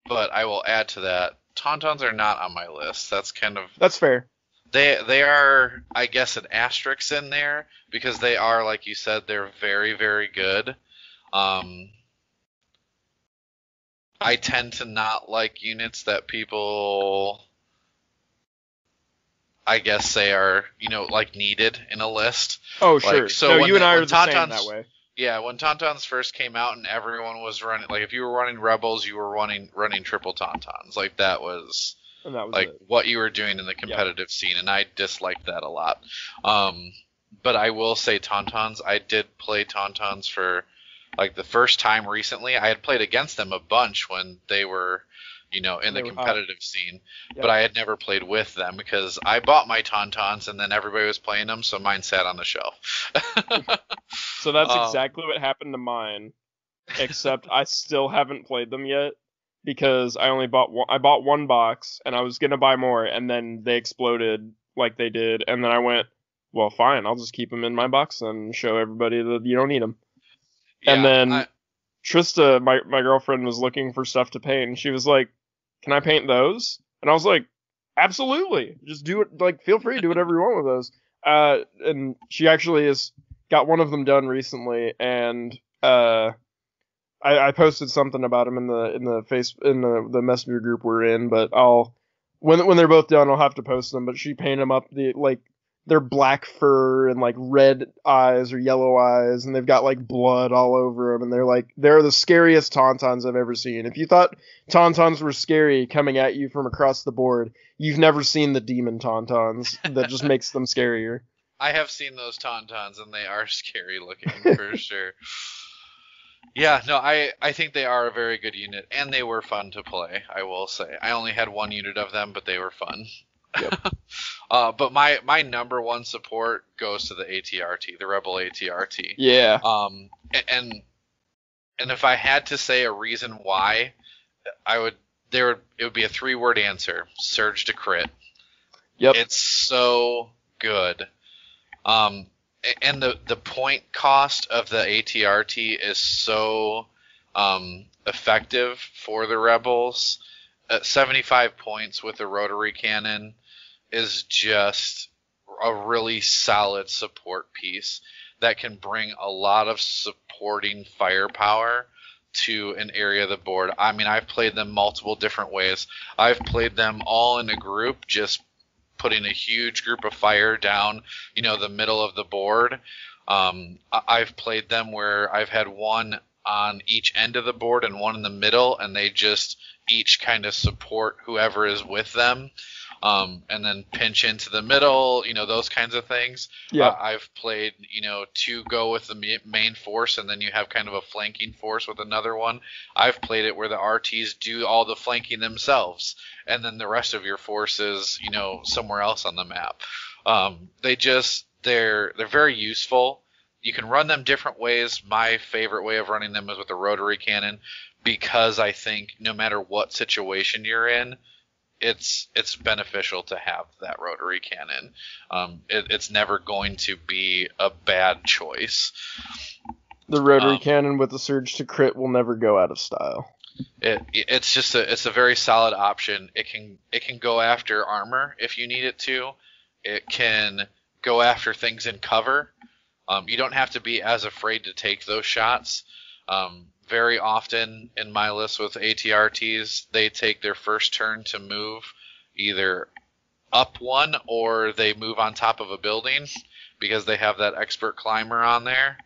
but I will add to that, tauntauns are not on my list. That's kind of That's fair. they they are I guess an asterisk in there because they are like you said they're very very good. Um, I tend to not like units that people I guess say are you know like needed in a list. Oh sure. so no, you and I are the same that way. Yeah, when Tauntauns first came out and everyone was running like if you were running Rebels, you were running running triple Tauntauns. Like that was And that was like it. what you were doing in the competitive scene, and I disliked that a lot. Um, but I will say Tauntauns, I did play Tauntauns for like the first time recently. I had played against them a bunch when they were, you know, in the competitive scene, Yep. but I had never played with them because I bought my Tauntauns and then everybody was playing them, so mine sat on the shelf. [laughs] So that's Um, exactly what happened to mine. Except I still haven't played them yet because I only bought one, I bought one box and I was gonna buy more and then they exploded like they did and then I went, well, fine, I'll just keep them in my box and show everybody that you don't need them. and then I- Trista, my my girlfriend, was looking for stuff to paint and she was like, "Can I paint those?" And I was like, "Absolutely, just do it. Like, feel free, to do whatever you want with those." Uh, and she actually has got one of them done recently and uh. I, I posted something about them in the in the face in the, the messenger group we're in, but I'll when when they're both done, I'll have to post them. But she painted them up the like they're black fur and like red eyes or yellow eyes, and they've got like blood all over them, and they're like they're the scariest tauntauns I've ever seen. If you thought tauntauns were scary coming at you from across the board, you've never seen the demon tauntauns. that just [laughs] makes them scarier. I have seen those tauntauns and they are [laughs] scary looking for [laughs] sure. Yeah, no, I I think they are a very good unit and they were fun to play. I will say. I only had one unit of them, but they were fun. [laughs] uh, but my my number one support goes to the ATRT, the Rebel ATRT. Yeah, Um, and and if I had to say a reason why, I would there would it would be a three word answer: Surge to crit. Yep. It's so good. Um, and the the point cost of the ATRT is so um effective for the rebels. At 75 points with the rotary cannon is just a really solid support piece that can bring a lot of supporting firepower to an area of the board. I mean, I've played them multiple different ways. I've played them all in a group, just putting a huge group of fire down, you know, the middle of the board. Um, I've played them where I've had one on each end of the board and one in the middle, and they just each kind of support whoever is with them. Um, and then pinch into the middle, you know, those kinds of things. yeah, Uh, I've played, you know, two go with the main force, and then you have kind of a flanking force with another one. I've played it where the RTs do all the flanking themselves, and then the rest of your force is, you know, somewhere else on the map. Um, they just they're they're very useful. You can run them different ways. My favorite way of running them is with a rotary cannon, because I think no matter what situation you're in, it's it's beneficial to have that rotary cannon. Um, it, it's never going to be a bad choice. the rotary um, cannon with the surge to crit will never go out of style. It it's just a it's a very solid option. It can it can go after armor if you need it to. It can go after things in cover. Um, you don't have to be as afraid to take those shots. Um, very often in my list with ATRTs, they take their first turn to move either up one or they move on top of a building because they have that expert climber on there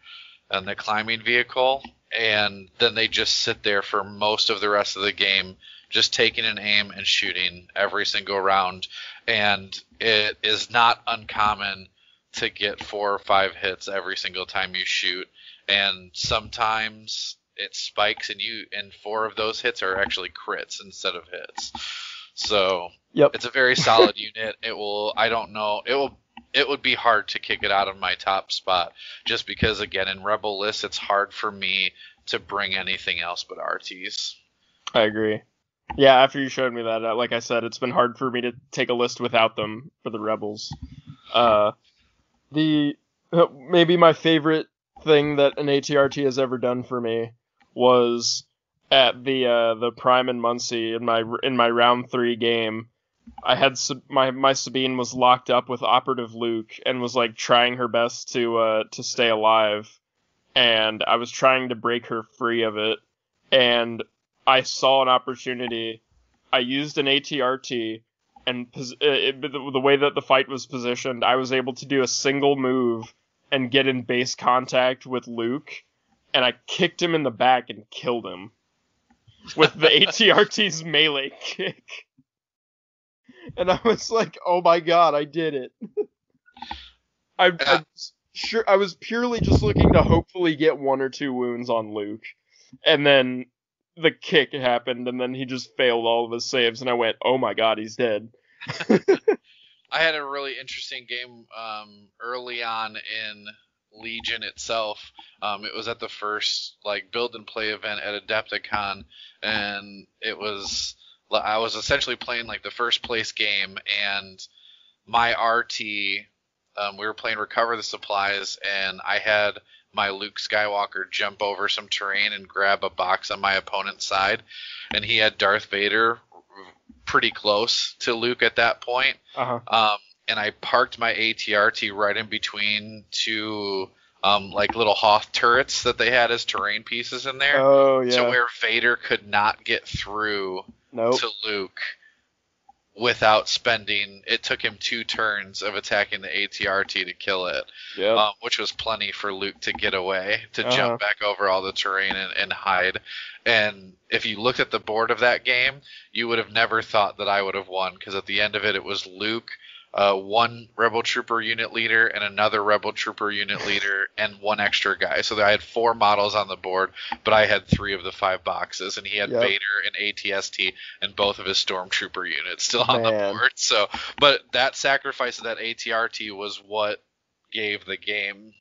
and the climbing vehicle. And then they just sit there for most of the rest of the game just taking an aim and shooting every single round. And it is not uncommon to get four or five hits every single time you shoot. And sometimes it spikes and you and four of those hits are actually crits instead of hits so Yep. it's a very solid unit it will i don't know it will it would be hard to kick it out of my top spot just because again in rebel lists it's hard for me to bring anything else but rts I agree. Yeah, after you showed me that, uh, like I said, it's been hard for me to take a list without them for the rebels. Uh, the uh, maybe my favorite thing that an ATRT has ever done for me was at the uh, the Prime and Muncie in my in my round three game. I had my my Sabine was locked up with Operative Luke and was like trying her best to uh, to stay alive, and I was trying to break her free of it, and I saw an opportunity. I used an ATRT, and pos- uh, it, the, the way that the fight was positioned, I was able to do a single move and get in base contact with Luke, and I kicked him in the back and killed him with the [laughs] ATRT's melee kick. And I was like, "Oh my god, I did it!" I, I was sure I was purely just looking to hopefully get one or two wounds on Luke, and then the kick happened, and then he just failed all of his saves, and I went, "Oh my god, he's dead." [laughs] I had a really interesting game um, early on in Legion itself. Um, it was at the first like build and play event at Adepticon, and it was I was essentially playing like the first place game, and my RT, um, we were playing Recover the Supplies, and I had my Luke Skywalker jump over some terrain and grab a box on my opponent's side, and he had Darth Vader pretty close to Luke at that point. Uh-huh. Um, and I parked my ATRT right in between two um, like little Hoth turrets that they had as terrain pieces in there. Oh yeah. So where Vader could not get through nope. to Luke without spending. It took him two turns of attacking the ATRT to kill it, Yep. um, which was plenty for Luke to get away, to Uh-huh. jump back over all the terrain and, and hide. And if you looked at the board of that game, you would have never thought that I would have won because at the end of it, it was Luke. Uh, one rebel trooper unit leader and another rebel trooper unit leader and one extra guy. So I had four models on the board, but I had three of the five boxes, and he had Yep. Vader and ATST and both of his stormtrooper units still on the board. So, but that sacrifice of that ATRT was what gave the game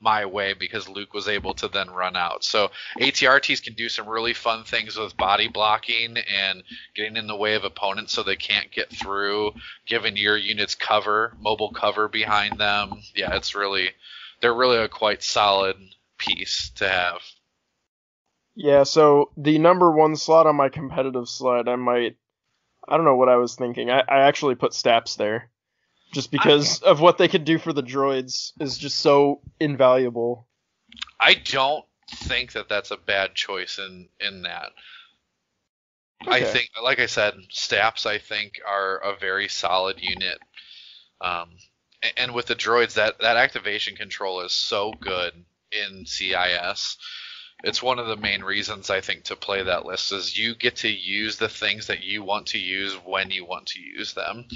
my way because Luke was able to then run out. So ATRTs can do some really fun things with body blocking and getting in the way of opponents so they can't get through, giving your units cover, mobile cover behind them. Yeah, it's really they're really a quite solid piece to have. Yeah, so the number one slot on my competitive slide, I might. I don't know what I was thinking. I, I actually put Staps there. Just because of what they could do for the droids is just so invaluable. I don't think that that's a bad choice in in that. I think, like I said, Staps I think are a very solid unit. Um, a- and with the droids, that that activation control is so good in CIS. It's one of the main reasons I think to play that list is you get to use the things that you want to use when you want to use them,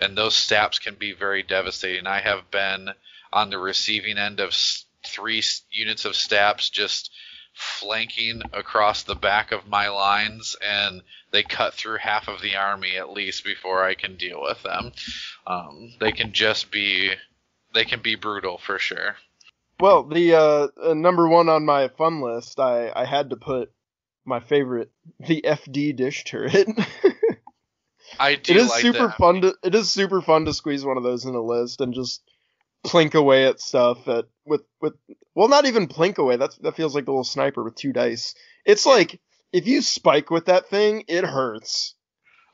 and those staps can be very devastating. I have been on the receiving end of three units of staps just flanking across the back of my lines and they cut through half of the army at least before I can deal with them. Um, they can just be they can be brutal for sure. Well, the uh, uh, number one on my fun list, I, I had to put my favorite, the FD dish turret. [laughs] I do it is like super that. fun to it is super fun to squeeze one of those in a list and just plink away at stuff at with with well not even plink away that's that feels like a little sniper with two dice it's like if you spike with that thing it hurts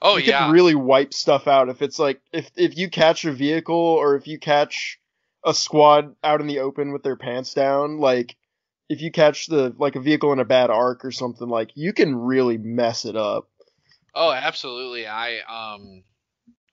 Oh you yeah. can really wipe stuff out if it's like if if you catch a vehicle or if you catch a squad out in the open with their pants down like if you catch the like a vehicle in a bad arc or something like you can really mess it up Oh, absolutely. I um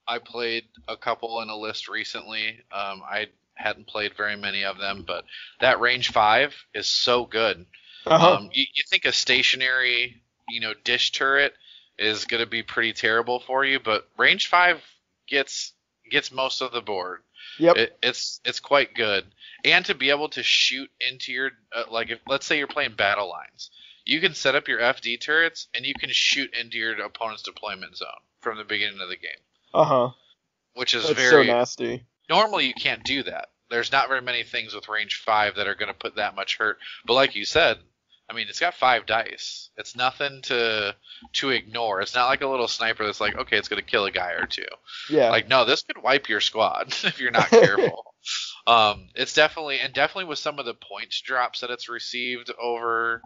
I played a couple in a list recently. Um I hadn't played very many of them, but that range 5 is so good. uh-huh. Um you, you think a stationary, you know, dish turret is going to be pretty terrible for you, but range 5 gets gets most of the board. yep It, it's it's quite good, and to be able to shoot into your uh, like if let's say you're playing battle lines, you can set up your FD turrets and you can shoot into your opponent's deployment zone from the beginning of the game, uh-huh which is That's very so nasty. normally you can't do that. There's not very many things with range five that are going to put that much hurt. But like you said, I mean, it's got five dice. It's nothing to to ignore. It's not like a little sniper that's like, okay, it's going to kill a guy or two. Yeah. Like, no, this could wipe your squad [laughs] if you're not careful. [laughs] um, it's definitely and definitely with some of the points drops that it's received over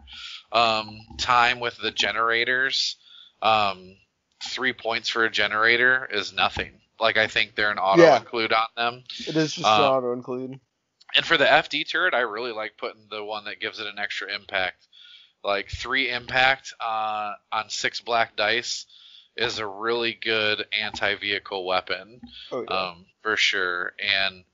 um, time with the generators. Um, three points for a generator is nothing. Like I think they're an auto Yeah. include on them. it is just an auto include. And for the FD turret, I really like putting the one that gives it an extra impact. Like three impact uh, on six black dice is a really good anti-vehicle weapon Oh yeah. um, for sure. And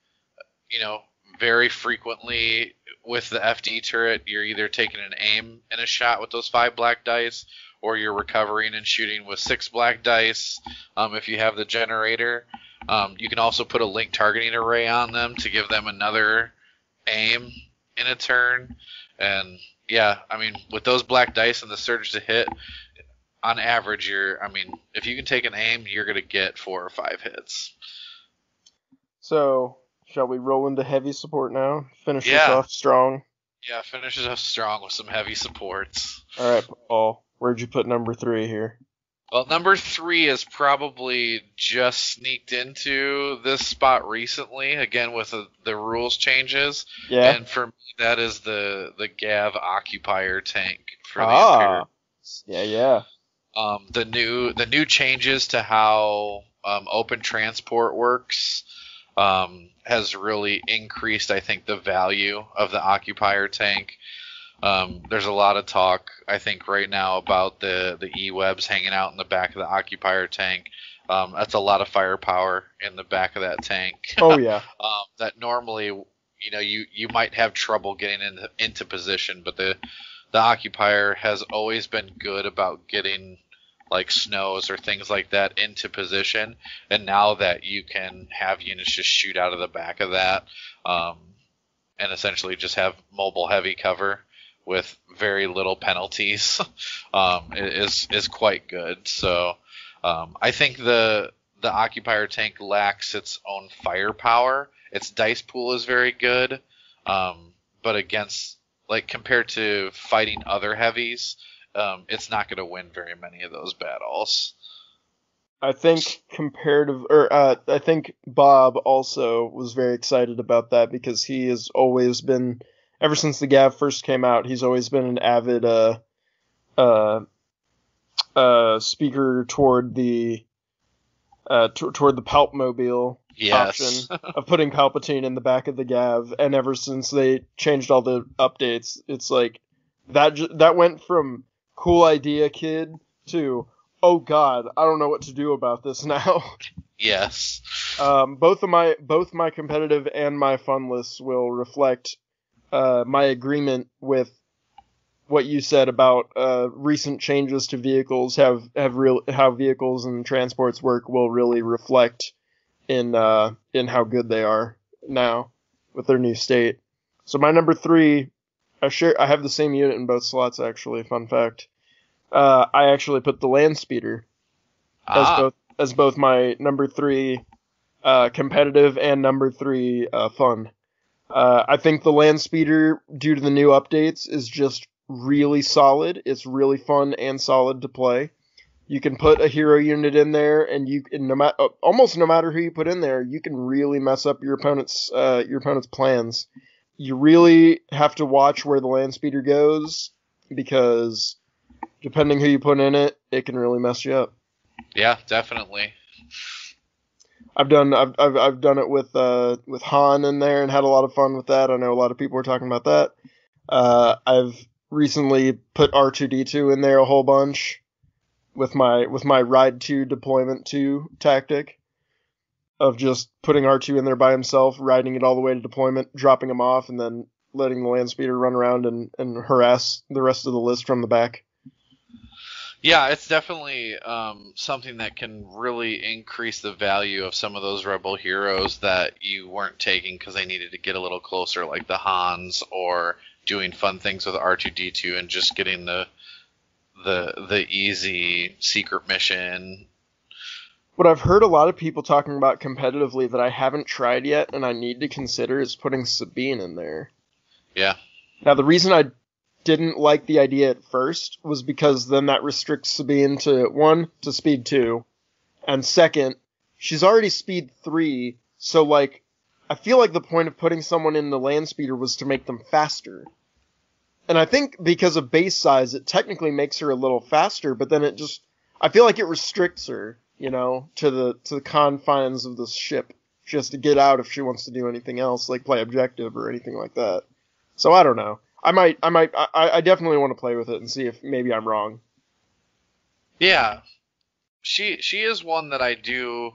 you know, very frequently with the FD turret, you're either taking an aim and a shot with those five black dice, or you're recovering and shooting with six black dice. Um, if you have the generator, um, you can also put a link targeting array on them to give them another aim in a turn. And yeah, I mean, with those black dice and the surge to hit, on average, you're. I mean, if you can take an aim, you're gonna get four or five hits. So shall we roll into heavy support now? Finish this Yeah. off strong. Yeah, finishes us strong with some heavy supports. All right, Paul. Where'd you put number three here? Well, number three is probably just sneaked into this spot recently, again with the, the rules changes. Yeah. And for me, that is the the Gav Occupier tank for the Ah. Yeah, yeah. Um, the new the new changes to how um, open transport works um, has really increased, I think, the value of the Occupier tank. Um, there's a lot of talk, I think, right now about the the e-webs hanging out in the back of the Occupier tank. Um, that's a lot of firepower in the back of that tank. [laughs] Oh yeah. [laughs] um, that normally you know you you might have trouble getting into into position, but the the occupier has always been good about getting like snows or things like that into position. And now that you can have units just shoot out of the back of that, um, and essentially just have mobile heavy cover with very little penalties, [laughs] um, is is quite good. So um, I think the the occupier tank lacks its own firepower. Its dice pool is very good, um, but against like compared to fighting other heavies, um, it's not going to win very many of those battles. I think comparative, or uh, I think Bob also was very excited about that because he has always been, ever since the Gav first came out, he's always been an avid uh, uh, uh, speaker toward the uh, t- toward the Palpmobile Yes. option [laughs] of putting Palpatine in the back of the Gav, and ever since they changed all the updates, it's like that that went from cool idea kid to oh god, I don't know what to do about this now. [laughs] yes. um, both of my both my competitive and my fun lists will reflect uh, my agreement with what you said about uh, recent changes to vehicles have have real how vehicles and transports work will really reflect in uh, in how good they are now with their new state. So my number three, I share I have the same unit in both slots actually. Fun fact. Uh, I actually put the land speeder as Ah, both as both my number three uh, competitive and number three uh, fun. Uh, I think the land speeder, due to the new updates, is just really solid. It's really fun and solid to play. You can put a hero unit in there, and you and no matter almost no matter who you put in there, you can really mess up your opponent's uh, your opponent's plans. You really have to watch where the land speeder goes because depending who you put in it, it can really mess you up. yeah, definitely. I've done I've, I've I've done it with uh with Han in there and had a lot of fun with that. I know a lot of people were talking about that. Uh, I've recently put R2D2 in there a whole bunch with my with my ride to deployment two tactic of just putting R2 in there by himself, riding it all the way to deployment, dropping him off, and then letting the land speeder run around and, and harass the rest of the list from the back. Yeah, it's definitely um, something that can really increase the value of some of those rebel heroes that you weren't taking because they needed to get a little closer, like the Hans, or doing fun things with R2D2 and just getting the the the easy secret mission. What I've heard a lot of people talking about competitively that I haven't tried yet and I need to consider is putting Sabine in there. Yeah, Now, the reason I didn't like the idea at first was because then that restricts Sabine to one, to speed two, and second, she's already speed three, so like, I feel like the point of putting someone in the land speeder was to make them faster. And I think because of base size, it technically makes her a little faster, but then it just, I feel like it restricts her, you know, to the, to the confines of the ship. She has to get out if she wants to do anything else, like play objective or anything like that. So I don't know. I might, I might, I, I definitely want to play with it and see if maybe I'm wrong. yeah. She she is one that I do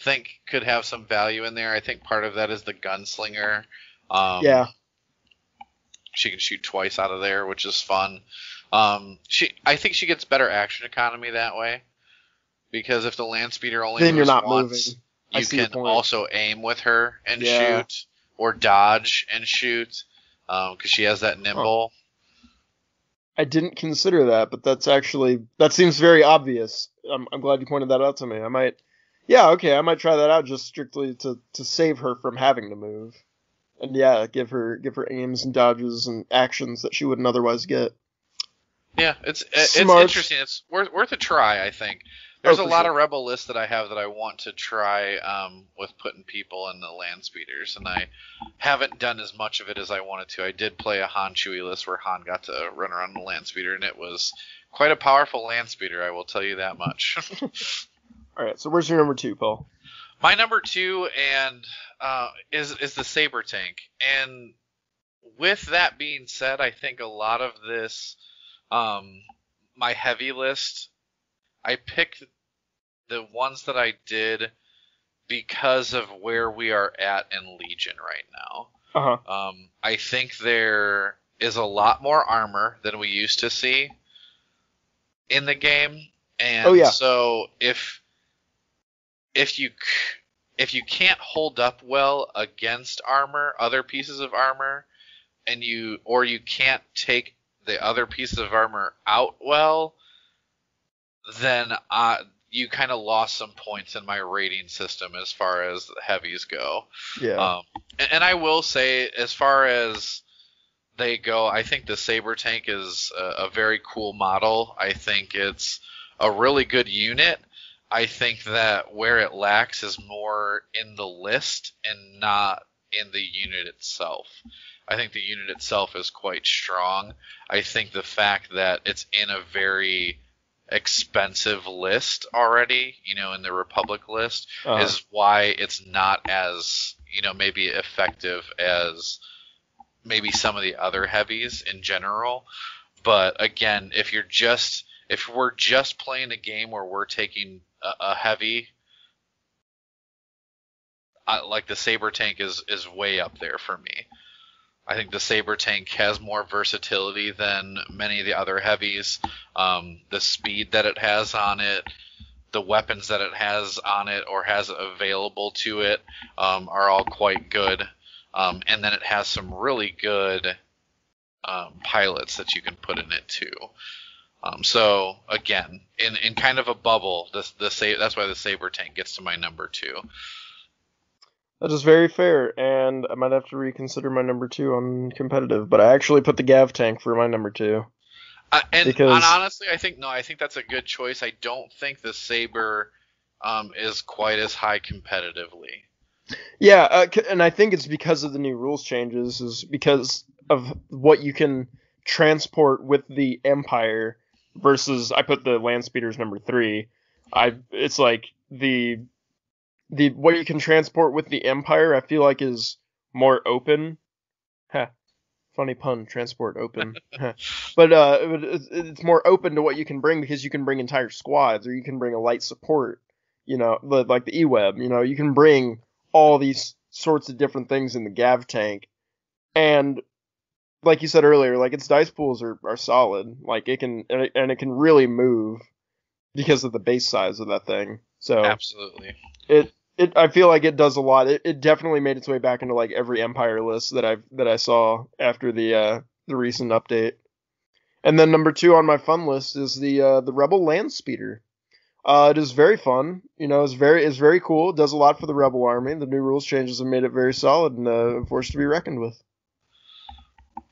think could have some value in there. I think part of that is the gunslinger. Um, yeah, she can shoot twice out of there, which is fun. Um, she, I think she gets better action economy that way, because if the land speeder only then you're moves not once, moving. I you can also aim with her and Yeah. shoot, or dodge and shoot, um, because she has that nimble. I didn't consider that, but that's actually that seems very obvious. I'm, I'm glad you pointed that out to me. I might, Yeah, okay, I might try that out just strictly to to save her from having to move, and yeah, give her give her aims and dodges and actions that she wouldn't otherwise get. Yeah, it's it's Smart. interesting. It's worth worth a try. I think there's Oh, a lot sure. of rebel lists that I have that I want to try um, with putting people in the land speeders, and I haven't done as much of it as I wanted to. I did play a Han Chewie list where Han got to run around the land speeder, and it was quite a powerful land speeder. I will tell you that much. [laughs] All right, so where's your number two, Paul? My number two and uh, is is the saber tank, and with that being said, I think a lot of this, um, my heavy list, I picked the ones that I did because of where we are at in Legion right now. Uh huh. Um, I think there is a lot more armor than we used to see in the game, and Oh, yeah. so if if you if you can't hold up well against armor, other pieces of armor, and you or you can't take the other pieces of armor out well, then uh, you kind of lost some points in my rating system as far as heavies go. Yeah. Um, and, and I will say, as far as they go, I think the Saber Tank is a, a very cool model. I think it's a really good unit. I think that where it lacks is more in the list and not in the unit itself. I think the unit itself is quite strong. I think the fact that it's in a very expensive list already, you know, in the Republic list, Uh-huh. is why it's not as you know maybe effective as maybe some of the other heavies in general. But again, if you're just if we're just playing a game where we're taking a, a heavy, uh, like the saber tank is is way up there for me. I think the saber tank has more versatility than many of the other heavies. Um, the speed that it has on it, the weapons that it has on it or has available to it um, are all quite good. Um, and then it has some really good um, pilots that you can put in it too. Um, so again, in, in kind of a bubble, the, that's why the saber tank gets to my number two. That is very fair, and I might have to reconsider my number two on competitive, but I actually put the Gav tank for my number two. Uh, and, Because- and honestly, I think no, I think that's a good choice. I don't think the saber um, is quite as high competitively. Yeah, uh, c- and I think it's because of the new rules changes, is because of what you can transport with the Empire versus I put the land speeders number three. I it's like the the what you can transport with the Empire. I feel like is more open. Huh. Funny pun, transport open. [laughs] But uh, it- it's, more open to what you can bring because you can bring entire squads or you can bring a light support. You know, li- like the E-Web. You know, you can bring all these sorts of different things in the Gav tank, and like you said earlier, like its dice pools are, are solid. Like it can and it, and it can really move because of the base size of that thing. So Absolutely. it it I feel like it does a lot. It, it definitely made its way back into like every Empire list that I that I saw after the uh the recent update. And then number two on my fun list is the uh the Rebel Land Speeder. Uh, it is very fun. You know, it's very it's very cool. It does a lot for the Rebel Army. The new rules changes have made it very solid and uh, a force to be reckoned with.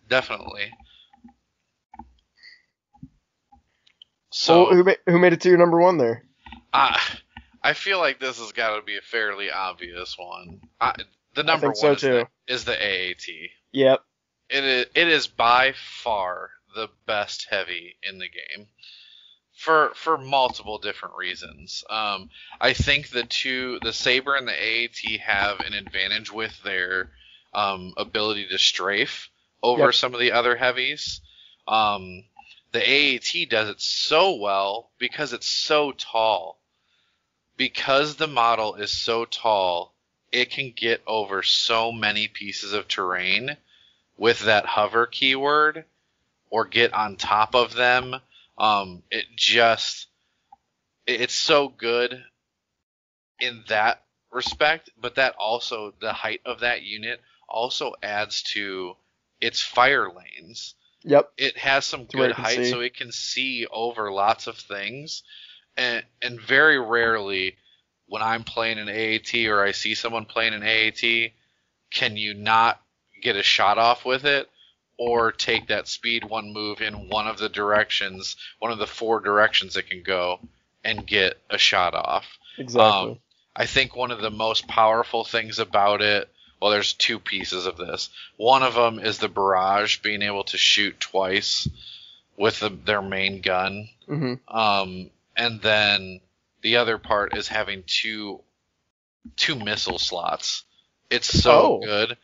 Definitely. So So who ma- who made it to your number one there? I I feel like this has got to be a fairly obvious one. I, the number think so, one is. The, is the AAT. Yep. It is, it is by far the best heavy in the game for for multiple different reasons. Um, I think the two, the Saber and the AAT, have an advantage with their um, ability to strafe over Yep. some of the other heavies. Um, the AAT does it so well because it's so tall. Because the model is so tall, it can get over so many pieces of terrain with that hover keyword or get on top of them. Um, it just it's so good in that respect, but that also the height of that unit also adds to its fire lanes. Yep. It has some where good height, see. so it can see over lots of things, and and very rarely when I'm playing an AAT or I see someone playing an AAT, can you not get a shot off with it? Or take that speed one move in one of the directions, one of the four directions it can go, and get a shot off. Exactly. Um, I think one of the most powerful things about it, well, there's two pieces of this. One of them is the barrage being able to shoot twice with the, their main gun, hmm um, and then the other part is having two two missile slots. It's so Oh. good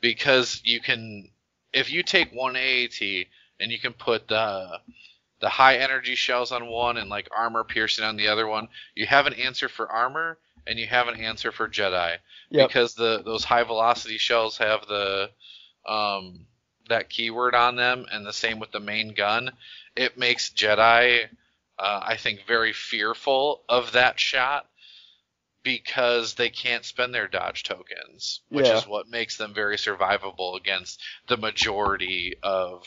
because you can if you take one AAT and you can put the the high energy shells on one and like armor piercing on the other one, you have an answer for armor and you have an answer for Jedi Yep. because the those high velocity shells have the um that keyword on them and the same with the main gun. It makes Jedi uh, I think very fearful of that shot because they can't spend their dodge tokens, which Yeah. is what makes them very survivable against the majority of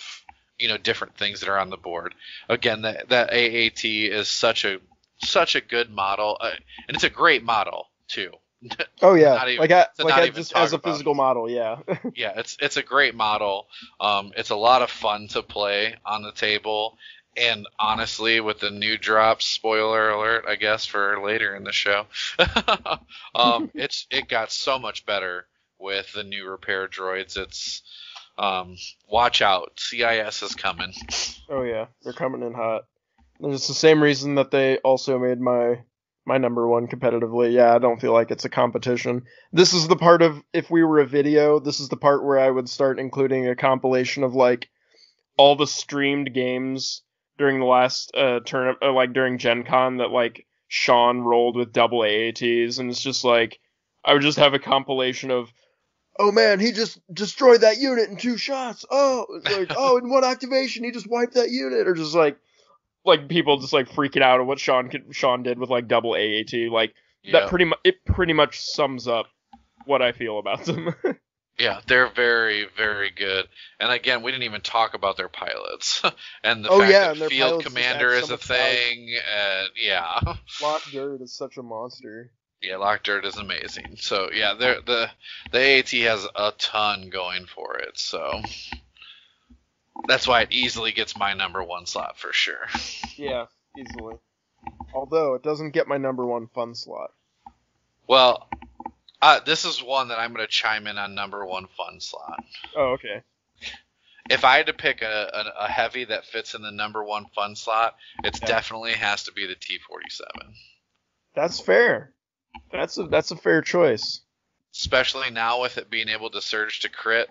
you know different things that are on the board. Again, that that AAT is such a such a good model, uh, and it's a great model too. [laughs] Oh yeah, even- like I, like not I even just as a physical model, yeah. [laughs] yeah, it's it's a great model. Um, it's a lot of fun to play on the table, and honestly, with the new drops, spoiler alert, I guess for later in the show, [laughs] um, [laughs] it's it got so much better with the new repair droids. It's um, watch out, CIS is coming. oh yeah, they're coming in hot. And It's the same reason that they also made my my number one competitively. Yeah, I don't feel like it's a competition. This is the part of if we were a video, this is the part where I would start including a compilation of like all the streamed games during the last uh turn uh, like during Gen Con that like Sean rolled with double AATs and it's just like I would just have a compilation of Oh man, he just destroyed that unit in two shots. Oh, it's like [laughs] oh, in one activation he just wiped that unit, or just like, like people just like freaking out at what Sean could, Sean did with like double AAT. Like Yeah, that pretty much it pretty much sums up what I feel about them. [laughs] yeah, they're very very good. And again, we didn't even talk about their pilots [laughs] and the Oh, fact yeah, that field commander is a thing. And yeah. [laughs] Lok Durd is such a monster. Yeah, Lok Durd is amazing. So yeah, the the AAT has a ton going for it. So that's why it easily gets my number one slot for sure. [laughs] Yeah, easily. Although it doesn't get my number one fun slot. Well, uh, this is one that I'm going to chime in on number one fun slot. Oh, okay. If I had to pick a, a, a heavy that fits in the number one fun slot, it Yeah. definitely has to be the T47. That's fair. That's a that's a fair choice. especially now with it being able to surge to crit.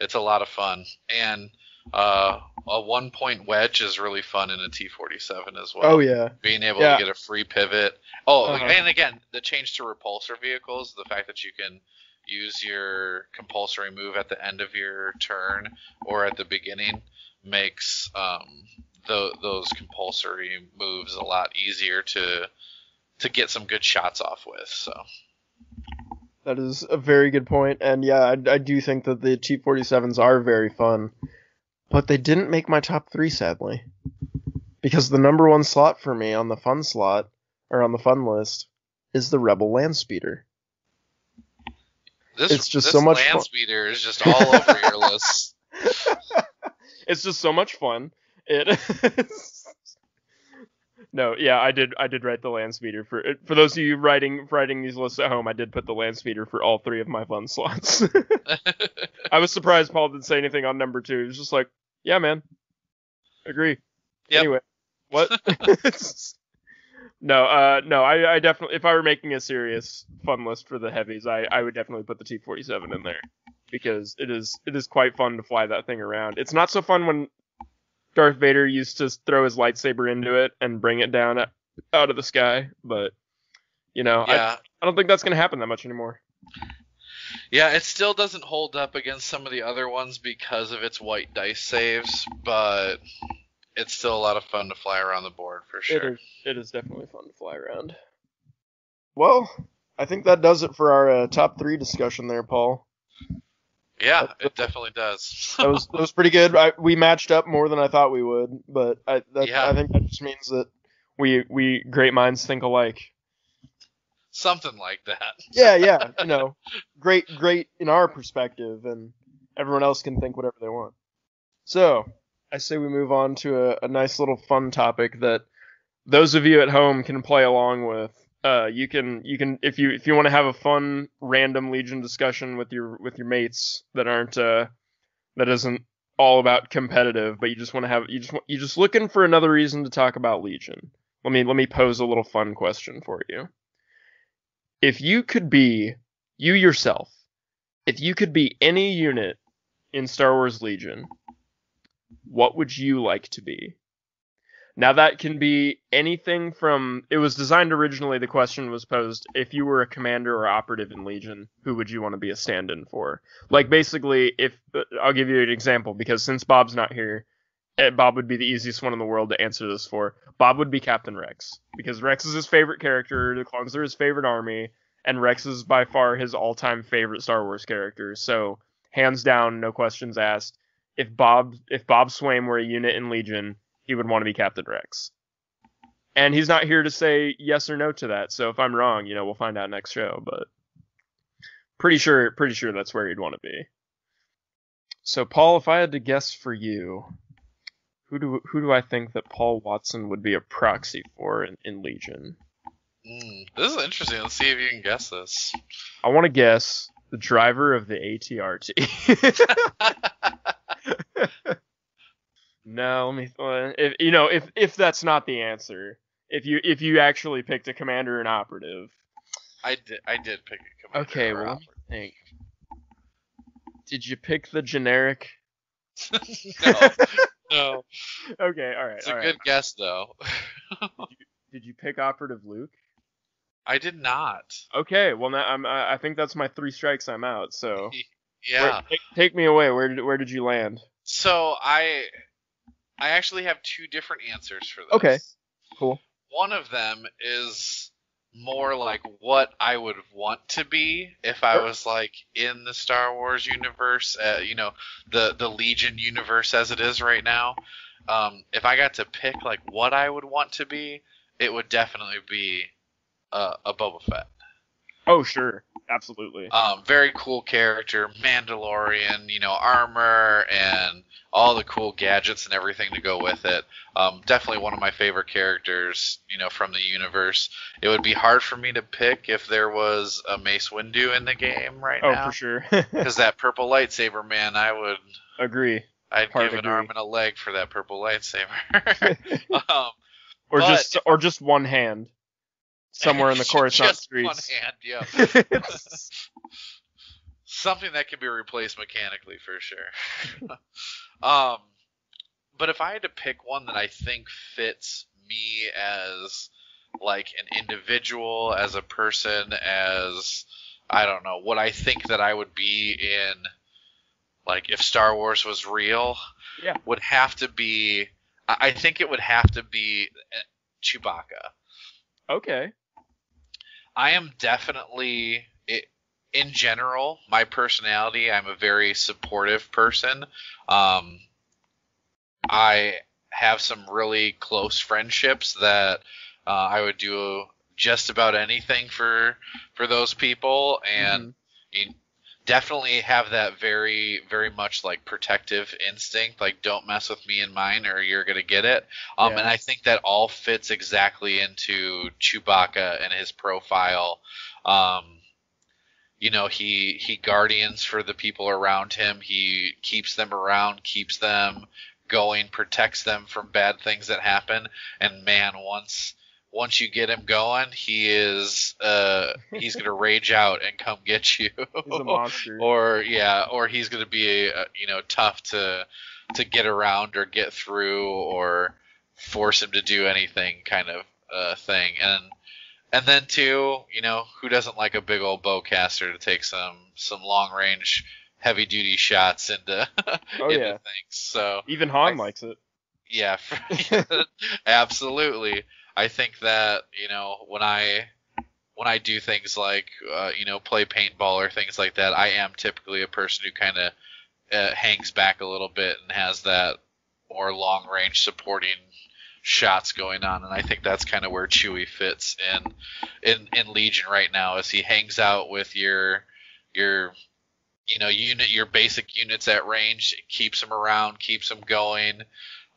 It's a lot of fun, and uh, a one point wedge is really fun in a T47 as well. Oh yeah. being able Yeah. to get a free pivot. Oh, Uh-huh. and again, the change to repulsor vehicles, the fact that you can use your compulsory move at the end of your turn or at the beginning makes um, tho- those compulsory moves a lot easier to to get some good shots off with. So That is a very good point, and yeah, I, I do think that the T47s are very fun, but they didn't make my top three, sadly, because the number one slot for me on the fun slot or on the fun list is the Rebel Land Speeder. this It's just this so much land fun. speeder is just all over your list. [laughs] it's just so much fun. It. [laughs] no, yeah, I did. I did write the land speeder for for those of you writing writing these lists at home. I did put the land speeder for all three of my fun slots. [laughs] I was surprised Paul didn't say anything on number two. He was just like, "Yeah, man, agree." Yep. Anyway, what? [laughs] no, uh, no. I, I definitely, if I were making a serious fun list for the heavies, I, I would definitely put the T47 in there because it is, it is quite fun to fly that thing around. It's not so fun when Darth Vader used to throw his lightsaber into it and bring it down out- of the sky, but you know, I, yeah, I don't think that's gonna happen that much anymore. Yeah, it still doesn't hold up against some of the other ones because of its white dice saves, but it's still a lot of fun to fly around the board for sure. is, it is definitely fun to fly around. Well, I think that does it for our uh, top three discussion there, Paul. Yeah, it definitely does. That was that was pretty good. I, we matched up more than I thought we would, but I that, Yeah. I think that just means that we we great minds think alike. something like that. yeah, yeah, [laughs] you know, great, great in our perspective, and everyone else can think whatever they want. So, I say we move on to a, a nice little fun topic that those of you at home can play along with. Uh, you can, you can, if you if you want to have a fun random Legion discussion with your with your mates that aren't uh, that isn't all about competitive, but you just want to have you just you just looking for another reason to talk about Legion. Let me let me pose a little fun question for you. If you could be you yourself, if you could be any unit in Star Wars Legion, what would you like to be? Now that can be anything from it was designed originally the question was posed if you were a commander or operative in Legion, who would you want to be a stand-in for? Like basically if uh, I'll give you an example because since Bob's not here, eh, Bob would be the easiest one in the world to answer this for. Bob would be Captain Rex because Rex is his favorite character, the clones are his favorite army, and Rex is by far his all-time favorite Star Wars character. So, hands down, no questions asked. If Bob if Bob Swaim were a unit in Legion, he would want to be Captain Rex. And he's not here to say yes or no to that. So if I'm wrong, you know, we'll find out next show, but pretty sure pretty sure that's where he'd want to be. So Paul, if I had to guess for you, who do who do I think that Paul Watson would be a proxy for in, in Legion? Mm, this is interesting. Let's see if you can guess this. I want to guess the driver of the ATRT. [laughs] [laughs] no, let me. Uh, if you know, if if that's not the answer, if you if you actually picked a commander and operative. I did. I did pick a commander. Okay, well, let me think. Did you pick the generic? [laughs] no, no. [laughs] Okay, all right, It's all a right. good guess though. Did you pick operative Luke? I did not. Okay, well now I'm I I think that's my three strikes. I'm out. So [laughs] Yeah. Where- take, take me away. Where did where did you land? So I I actually have two different answers for this. Okay. Cool. One of them is more like what I would want to be if I was like in the Star Wars universe, uh, you know, the the Legion universe as it is right now. Um, if I got to pick like what I would want to be, it would definitely be uh, a Boba Fett. Oh sure, absolutely. Um, very cool character, Mandalorian, you know, armor and all the cool gadgets and everything to go with it. Um, definitely one of my favorite characters, you know, from the universe. It would be hard for me to pick if there was a Mace Windu in the game right oh now, Oh, for sure. [laughs] because that purple lightsaber, man, I would, Agree. I'd Hard give an agree. arm and a leg for that purple lightsaber. [laughs] [laughs] um, or just or just one hand somewhere in the [laughs] Coruscant just one hand, yeah. [laughs] something that can be replaced mechanically for sure. [laughs] um, but if I had to pick one that I think fits me as like an individual, as a person, as I don't know what I think that I would be in, like if Star Wars was real, Yeah. would have to be. I I think it would have to be uh, Chewbacca. Okay. I am definitely in general my personality. I'm a very supportive person. Um, I have some really close friendships that uh, I would do just about anything for for those people, and you definitely have that very very much like protective instinct. Like don't mess with me and mine, or you're gonna get it. Um, Yeah. And I think that all fits exactly into Chewbacca and his profile. Um, you know, he he guardians for the people around him. He keeps them around, keeps them going, protects them from bad things that happen. And man, once once you get him going, he is uh he's gonna [laughs] rage out and come get you. He's a monster. [laughs] or yeah, or he's gonna be uh, you know tough to to get around or get through or force him to do anything kind of uh, thing. And and then too, you know, who doesn't like a big old bowcaster to take some some long range heavy duty shots into [laughs] Oh, into yeah. things. So Even Han I- likes it. yeah, absolutely. I think that you know when I when I do things like uh, you know play paintball or things like that, I am typically a person who kind of uh, hangs back a little bit and has that more long range supporting shots going on, and I think that's kind of where Chewie fits in in in Legion right now, as he hangs out with your your you know unit your basic units at range, keeps them around, keeps them going.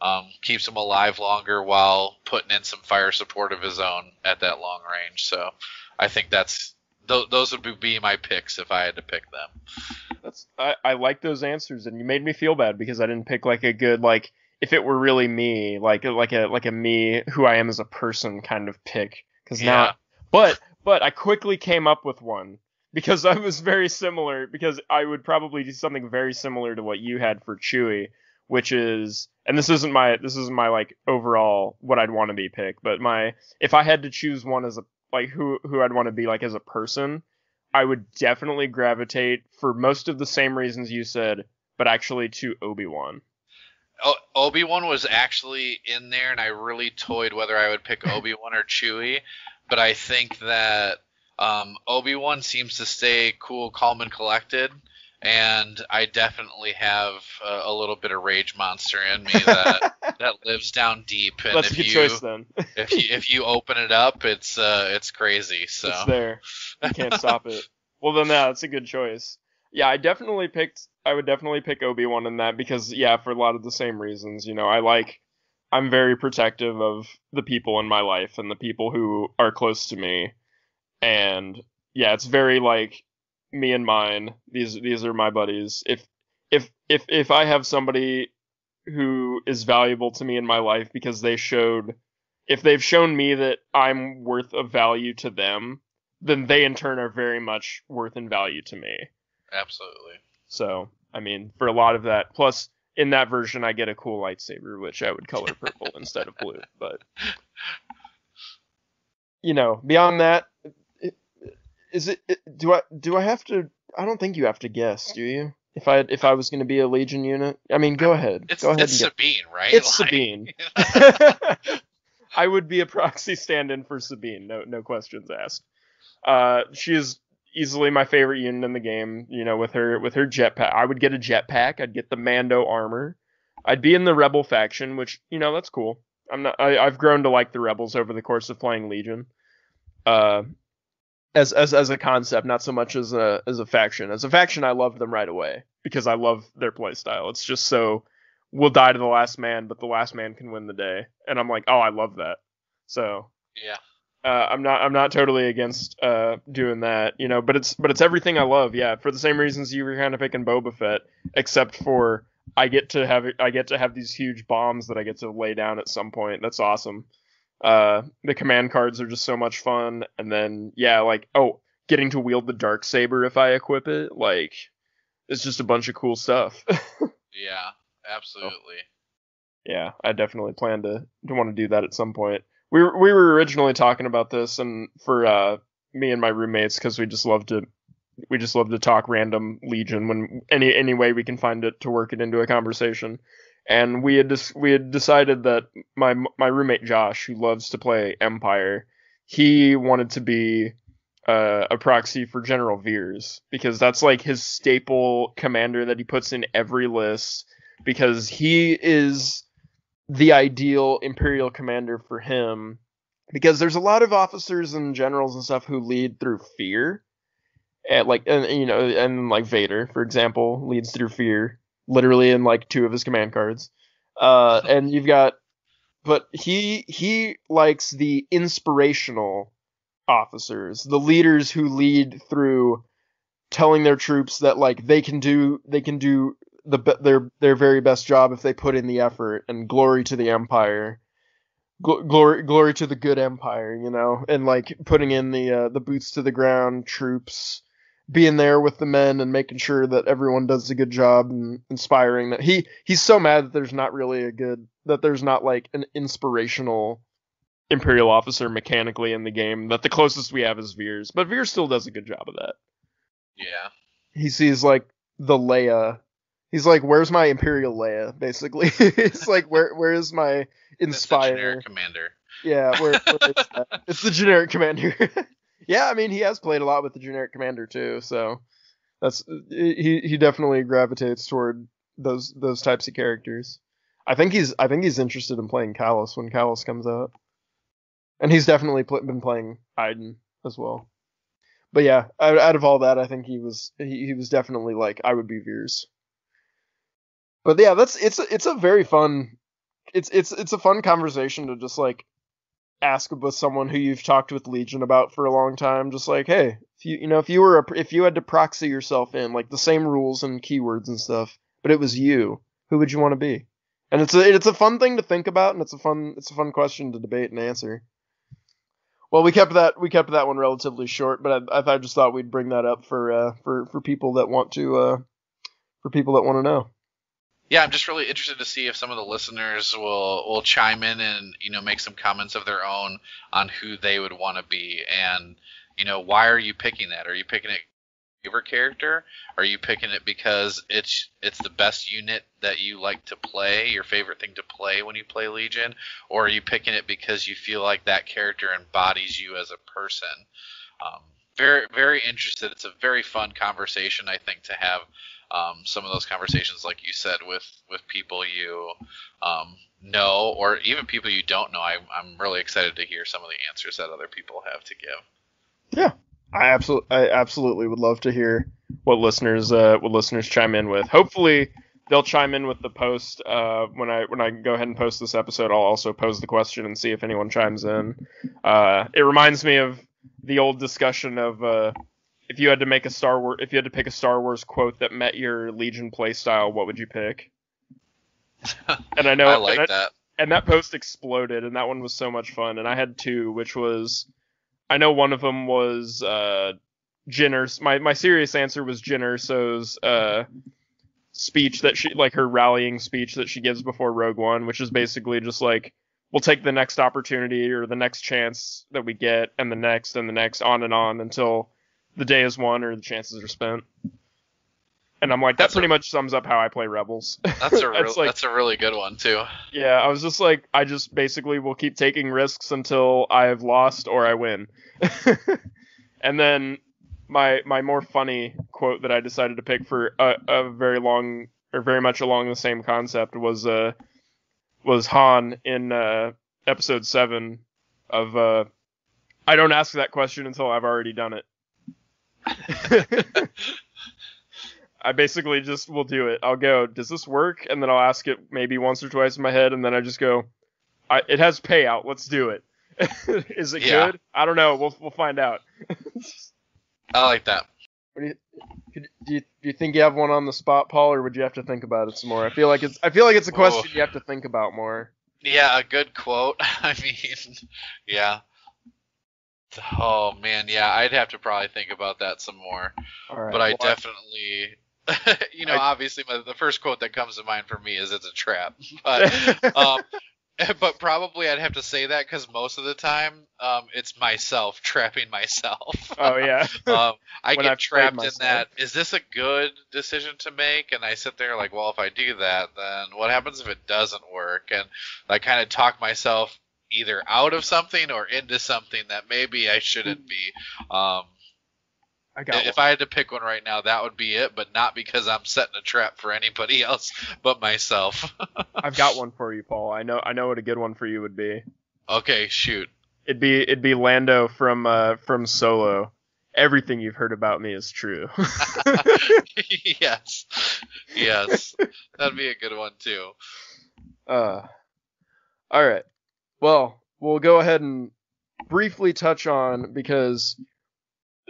Um, keeps him alive longer while putting in some fire support of his own at that long range. So I think that's th- those would be my picks if I had to pick them. That's I, I like those answers, and you made me feel bad because I didn't pick like a good like if it were really me, like like a like a me who I am as a person kind of pick. Because Yeah. now, but but I quickly came up with one because [laughs] I was very similar because I would probably do something very similar to what you had for Chewie, which is and this isn't my this isn't my like overall what I'd want to be pick, but my if I had to choose one as a like who who I'd want to be like as a person, I would definitely gravitate for most of the same reasons you said, but actually to Obi Wan. O- Obi Wan was actually in there, and I really toyed whether I would pick Obi Wan or Chewie, but I think that um, Obi Wan seems to stay cool, calm, and collected, and I definitely have a, a little bit of rage monster in me that [laughs] that lives down deep. And That's a if good you choice then. if you if you open it up, it's uh it's crazy. So It's there. You can't stop it. Well then yeah, that's a good choice. Yeah, I definitely picked I would definitely pick Obi-Wan in that because yeah, for a lot of the same reasons, you know, I like I'm very protective of the people in my life and the people who are close to me. And yeah, it's very like me and mine. These these are my buddies. If if if if I have somebody who is valuable to me in my life because they showed if they've shown me that I'm worth of value to them, then they in turn are very much worth and value to me. absolutely. So, I mean, for a lot of that, plus in that version, I get a cool lightsaber, which I would color purple instead of blue. But [laughs] you know, beyond that, is it? Do I do I have to? I don't think you have to guess, do you? If I if I was going to be a Legion unit, I mean, go ahead. It's go ahead it's. Sabine, right? It's Like- Sabine. [laughs] I would be a proxy stand-in for Sabine, no no questions asked. Uh, she is easily my favorite unit in the game. You know, with her with her jetpack, I would get a jetpack. I'd get the Mando armor. I'd be in the Rebel faction, which you know that's cool. I'm not. I, I've grown to like the Rebels over the course of playing Legion. Uh, as as as a concept, not so much as a as a faction. As a faction, I love them right away because I love their playstyle. It's just so we'll die to the last man, but the last man can win the day. And I'm like, oh, I love that. So Yeah. uh, I'm not I'm not totally against uh, doing that, you know. But it's but it's everything I love, yeah. For the same reasons you were kind of picking Boba Fett, except for I get to have I get to have these huge bombs that I get to lay down at some point. That's awesome. Uh, the command cards are just so much fun, and then yeah, like oh, getting to wield the dark saber if I equip it, like it's just a bunch of cool stuff. [laughs] Yeah. Absolutely. yeah, I definitely plan to to want to do that at some point. We were, we were originally talking about this, and for uh, me and my roommates, because we just love to we just love to talk random Legion when any any way we can find it to work it into a conversation. And we had we had decided that my my roommate Josh, who loves to play Empire, he wanted to be uh, a proxy for General Veers because that's like his staple commander that he puts in every list because he is the ideal imperial commander for him because there's a lot of officers and generals and stuff who lead through fear. And like and you know and like Vader for example leads through fear literally in like two of his command cards. Uh [laughs] and you've got but he he likes the inspirational officers the leaders who lead through telling their troops that like they can do they can do the their their very best job if they put in the effort and glory to the empire. Gl- glory glory to the good empire you know and like putting in the uh, the boots to the ground troops being there with the men and making sure that everyone does a good job and inspiring that he he's so mad that there's not really a good that there's not like an inspirational imperial officer mechanically in the game that the closest we have is Veers but Veers still does a good job of that Yeah. he sees like the Leia. He's like, "Where's my Imperial Leia?" Basically, [laughs] it's like, "Where where is my Inspire?" commander. Yeah, where, where is that? [laughs] it's the generic commander. [laughs] yeah, I mean, he has played a lot with the generic commander too, so that's he he definitely gravitates toward those those types of characters. I think he's I think he's interested in playing Kallus when Kallus comes out, and he's definitely pl- been playing Iden as well. But yeah, out, out of all that, I think he was he, he was definitely like I would be Veers. But yeah, that's it's it's a very fun it's it's it's a fun conversation to just like ask with someone who you've talked with Legion about for a long time. Just like, hey, if you you know if you were a, if you had to proxy yourself in like the same rules and keywords and stuff, but it was you, who would you want to be? And it's a it's a fun thing to think about, and it's a fun it's a fun question to debate and answer. Well, we kept that we kept that one relatively short, but I, I just thought we'd bring that up for uh, for for people that want to uh, for people that want to know. Yeah, I'm just really interested to see if some of the listeners will will chime in and you know make some comments of their own on who they would want to be and you know why are you picking that? Are you picking it favorite character? Are you picking it because it's it's the best unit that you like to play, your favorite thing to play when you play Legion, or are you picking it because you feel like that character embodies you as a person? Um, very very interested. It's a very fun conversation I think to have. Um, some of those conversations, like you said, with with people you um, know or even people you don't know. I, I'm really excited to hear some of the answers that other people have to give. Yeah, I absolutely, I absolutely would love to hear what listeners, uh, what listeners chime in with. Hopefully, they'll chime in with the post. Uh, when I when I go ahead and post this episode, I'll also pose the question and see if anyone chimes in. Uh, it reminds me of the old discussion of uh, if you had to make a Star Wars, if you had to pick a Star Wars quote that met your Legion playstyle, what would you pick? [laughs] And I know I like and that. and that post exploded, and that one was so much fun. And I had two, which was, I know one of them was uh, Jyn Erso. My my serious answer was Jyn Erso's uh, speech that she like her rallying speech that she gives before Rogue One, which is basically just like we'll take the next opportunity or the next chance that we get, and the next and the next, on and on until the day is won or the chances are spent. And I'm like, that That's pretty a- much sums up how I play Rebels. [laughs] That's a real, That's like- that's a really good one too. Yeah, I was just like, I just basically will keep taking risks until I have lost or I win. [laughs] and then my my more funny quote that I decided to pick for a, a very long or very much along the same concept was uh was Han in uh, episode seven of uh I don't ask that question until I've already done it. [laughs] I basically just will do it. I'll go, does this work? And then I'll ask it maybe once or twice in my head, and then I just go, I, it has payout. Let's do it. [laughs] Is it Yeah. good? I don't know. We'll we'll find out. [laughs] I like that. What do you, could, do you do you think you have one on the spot, Paul, or would you have to think about it some more? I feel like it's I feel like it's a question Oh. you have to think about more. Yeah, a good quote. I mean, yeah. Oh man, yeah, I'd have to probably think about that some more. Right. but I well, definitely, [laughs] you know, I- obviously, my, the first quote that comes to mind for me is "It's a trap." [laughs] But um, [laughs] but probably I'd have to say that because most of the time, um, it's myself trapping myself. oh yeah. um, I get I've trapped in that. Is this a good decision to make? And I sit there like, well, if I do that, then what happens if it doesn't work? And I kind of talk myself either out of something or into something that maybe I shouldn't be. Um, I got if one. I had to pick one right now, that would be it, but not because I'm setting a trap for anybody [laughs] else but myself. [laughs] I've got one for you, Paul. I know I know what a good one for you would be. okay, shoot. It'd be it'd be Lando from uh from Solo. Everything you've heard about me is true. [laughs] yes. Yes. That'd be a good one too. Uh, all right. Well, we'll go ahead and briefly touch on because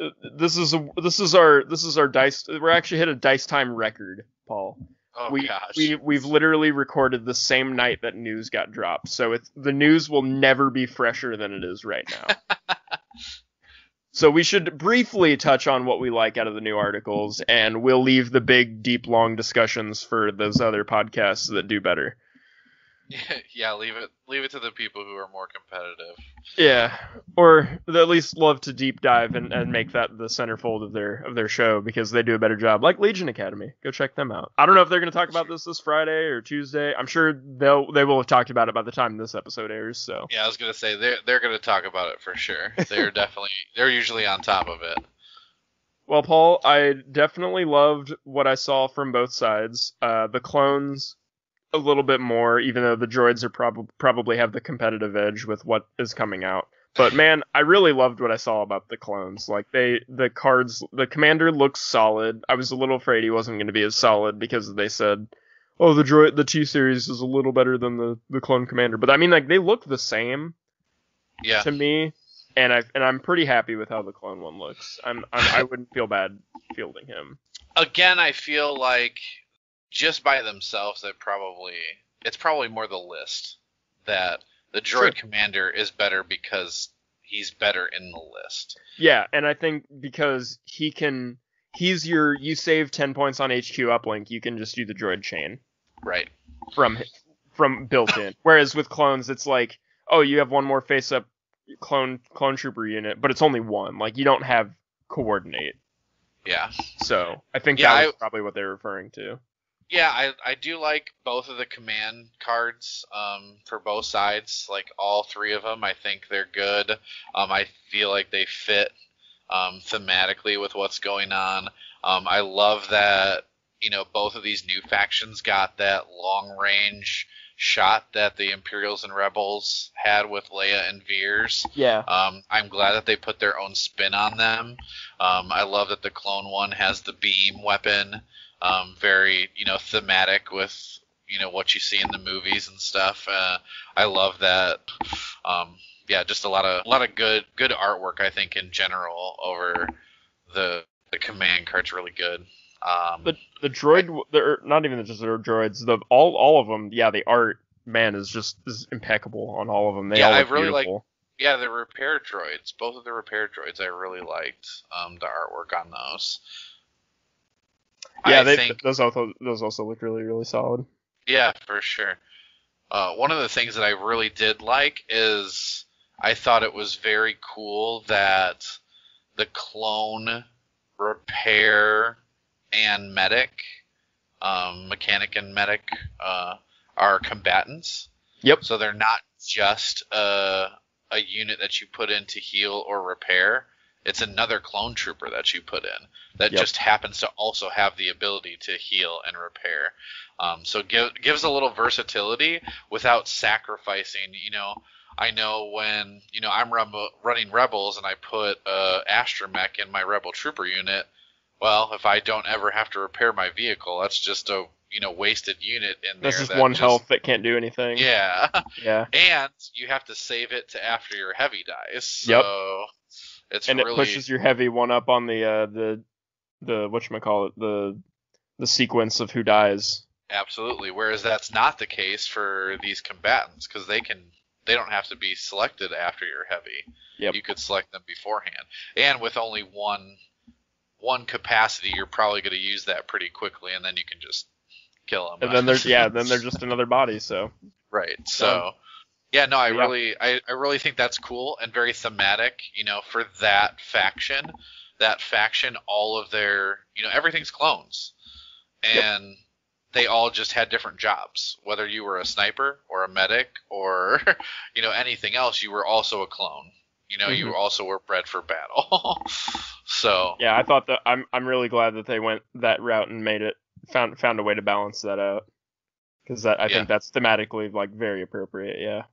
uh, this is a, this is our this is our dice. We're actually hit a dice time record, Paul. Oh we gosh. we we've literally recorded the same night that news got dropped, so it's the news will never be fresher than it is right now. [laughs] so we should briefly touch on what we like out of the new articles, and we'll leave the big, deep, long discussions for those other podcasts that do better. [laughs] yeah, leave it leave it to the people who are more competitive. Yeah, or at least love to deep dive and, and make that the centerfold of their of their show because they do a better job. Like Legion Academy, go check them out. I don't know if they're going to talk about this this Friday or Tuesday. I'm sure they'll they will have talked about it by the time this episode airs. So Yeah, I was gonna say they're they're gonna talk about it for sure. [laughs] They're definitely they're usually on top of it. well, Paul, I definitely loved what I saw from both sides. Uh, the clones a little bit more, even though the droids are probably probably have the competitive edge with what is coming out. But man, I really loved what I saw about the clones. Like they, the cards, the commander looks solid. I was a little afraid he wasn't going to be as solid because they said, "Oh, the droid, the T series is a little better than the the clone commander." But I mean, like they look the same Yeah. to me, and I and I'm pretty happy with how the clone one looks. I'm, I'm I wouldn't feel bad fielding him. Again, I feel like just by themselves, they probably it's probably more the list that the droid Sure. commander is better because he's better in the list. Yeah, and I think because he can, he's your you save ten points on HQ uplink, you can just do the droid chain Right. from from built in. [coughs] Whereas with clones, it's like, oh, you have one more face up clone clone trooper unit, but it's only one. Like you don't have coordinate. Yeah. So I think Yeah, that was I- probably what they're referring to. Yeah, I, I do like both of the command cards um, for both sides. Like all three of them, I think they're good. Um, I feel like they fit um, thematically with what's going on. Um, I love that you know both of these new factions got that long range shot that the Imperials and Rebels had with Leia and Veers. Yeah. Um, I'm glad that they put their own spin on them. Um, I love that the clone one has the beam weapon, um, very you know thematic with you know what you see in the movies and stuff. Uh, I love that. Um, yeah, just a lot of a lot of good good artwork. I think in general over the the command card's really good. Um, The the droid, they're not even just their droids. The all all of them. Yeah, the art man is just is impeccable on all of them. They Yeah, all I really like- yeah, the repair droids, both of the repair droids, I really liked um, the artwork on those. Yeah, they, think those also those also look really really solid. Yeah, for sure. Uh, one of the things that I really did like is I thought it was very cool that the clone repair and medic, um, mechanic and medic, uh, are combatants. Yep. So they're not just a, a unit that you put in to heal or repair. It's another clone trooper that you put in that Yep. just happens to also have the ability to heal and repair. Um, so give, gives a little versatility without sacrificing. You know, I know when you know I'm rebel, running rebels and I put uh, astromech in my rebel trooper unit. Well, if I don't ever have to repair my vehicle, that's just a you know wasted unit in there. Just that one health that can't do anything. Yeah, [laughs] Yeah. and you have to save it to after your heavy dies. Yep. So it's and really it pushes your heavy one up on the uh the the what call it the the sequence of who dies. Absolutely. Whereas that's not the case for these combatants because they can they don't have to be selected after you're heavy. Yep. You could select them beforehand. And with only one one capacity, you're probably going to use that pretty quickly, and then you can just kill them. And then there's [laughs] yeah, then they're just another body. So right. So yeah, no, I Yeah. really I, I really think that's cool and very thematic. You know, for that faction, that faction, all of their you know everything's clones, Yep. and they all just had different jobs. Whether you were a sniper or a medic or [laughs] you know anything else, you were also a clone. You know, you Mhm. also were bred for battle. [laughs] so yeah, I thought that I'm I'm really glad that they went that route and made it found found a way to balance that out because that I Yeah. think that's thematically like very appropriate. Yeah.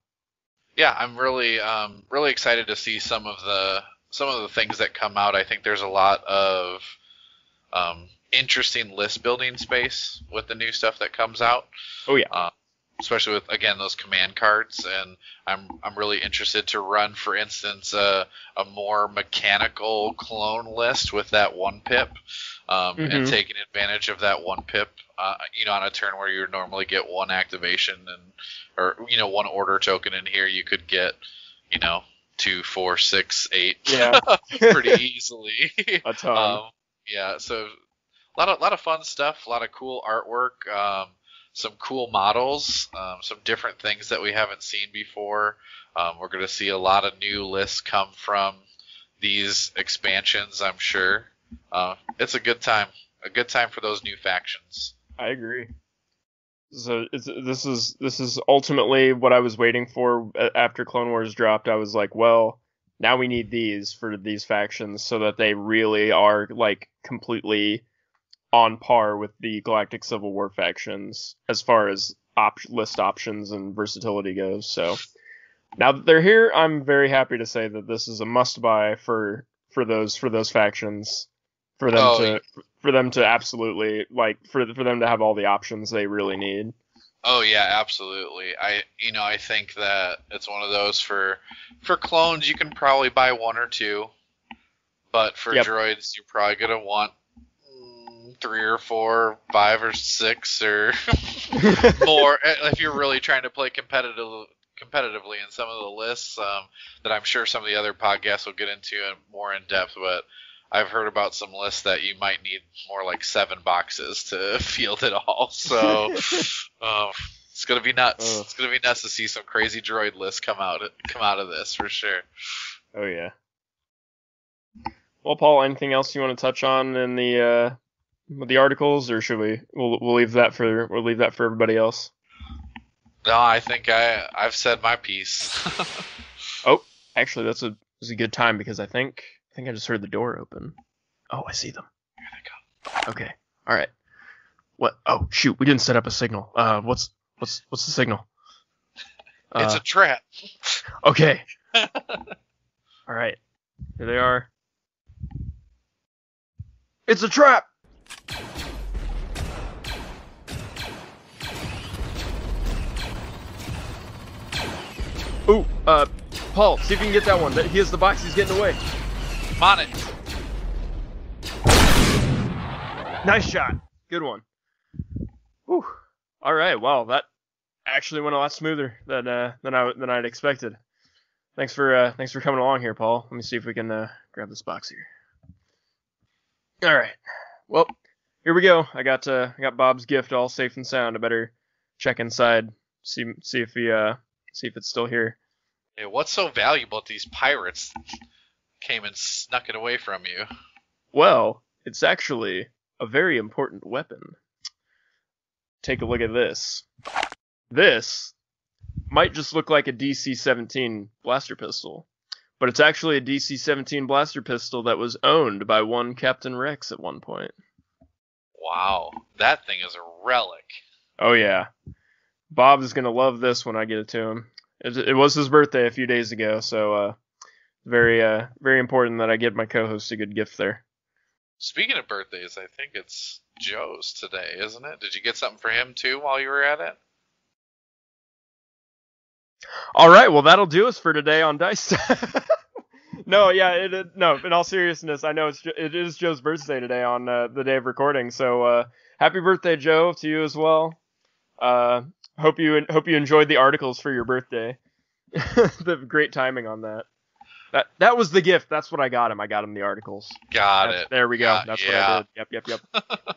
Yeah, I'm really um, really excited to see some of the some of the things that come out. I think there's a lot of um, interesting list building space with the new stuff that comes out. Oh yeah. Uh, especially with again those command cards, and I'm I'm really interested to run, for instance, uh, a more mechanical clone list with that one pip, um, and Mhm. taking advantage of that one pip. Uh, you know, on a turn where you would normally get one activation and or you know one order token in here, you could get you know two, four, six, eight, Yeah. [laughs] pretty easily. [laughs] A ton. Um, yeah, so a lot of lot of fun stuff, a lot of cool artwork, um, some cool models, um, some different things that we haven't seen before. Um, we're going to see a lot of new lists come from these expansions, I'm sure. Uh, it's a good time, a good time for those new factions. I agree. So this is this is ultimately what I was waiting for after Clone Wars dropped. I was like, well, now we need these for these factions so that they really are like completely on par with the Galactic Civil War factions as far as op- list options and versatility goes. So now that they're here, I'm very happy to say that this is a must buy for for those for those factions for them Oh, to. For them to absolutely like for for them to have all the options they really need. Oh yeah, absolutely. I you know I think that it's one of those for for clones you can probably buy one or two, but for Yep. droids you're probably gonna want three or four, five or six or [laughs] more [laughs] if you're really trying to play competitive competitively in some of the lists um, that I'm sure some of the other podcasts will get into in more in depth. But I've heard about some lists that you might need more like seven boxes to [laughs] field it all. So [laughs] um, it's gonna be nuts. Ugh. It's gonna be nuts to see some crazy droid lists come out come out of this for sure. Oh yeah. Well, Paul, anything else you want to touch on in the uh, with the articles, or should we? We'll we'll leave that for we'll leave that for everybody else. No, I think I I've said my piece. [laughs] Oh, actually, that's a that's a good time because I think I think I just heard the door open. Oh, I see them. Here they go. Okay. All right. What? Oh, shoot. We didn't set up a signal. Uh, what's what's what's the signal? it's Uh, a trap. okay. [laughs] All right. Here they are. It's a trap. Ooh, uh, Paul, see if you can get that one. He has the box. He's getting away. I'm on it. Nice shot. Good one. Whew. All right. Well, that actually went a lot smoother than uh, than I than I'd expected. Thanks for uh, thanks for coming along here, Paul. Let me see if we can uh, grab this box here. All right. Well, here we go. I got uh, I got Bob's gift all safe and sound. I better check inside, see see if he uh see if it's still here. Hey, what's so valuable that these pirates came and snuck it away from you? Well, it's actually a very important weapon. Take a look at this. This might just look like a DC-17 blaster pistol, but it's actually a DC-17 blaster pistol that was owned by one Captain Rex at one point. Wow, that thing is a relic. Oh yeah, Bob is gonna love this when I get it to him. It, it was his birthday a few days ago, so uh, very uh, very important that I get my co-host a good gift there. Speaking of birthdays, I think it's Joe's today, isn't it? Did you get something for him too while you were at it? All right, well that'll do us for today on Dice. [laughs] no, yeah, it, it- no. In all seriousness, I know it's it is Joe's birthday today on uh, the day of recording. So uh, happy birthday, Joe, to you as well. Uh, hope you hope you enjoyed the articles for your birthday. [laughs] the great timing on that. That that was the gift. That's what I got him. I got him the articles. Got That's- it. There we go. That's yeah. what I did. Yep, yep, yep. [laughs]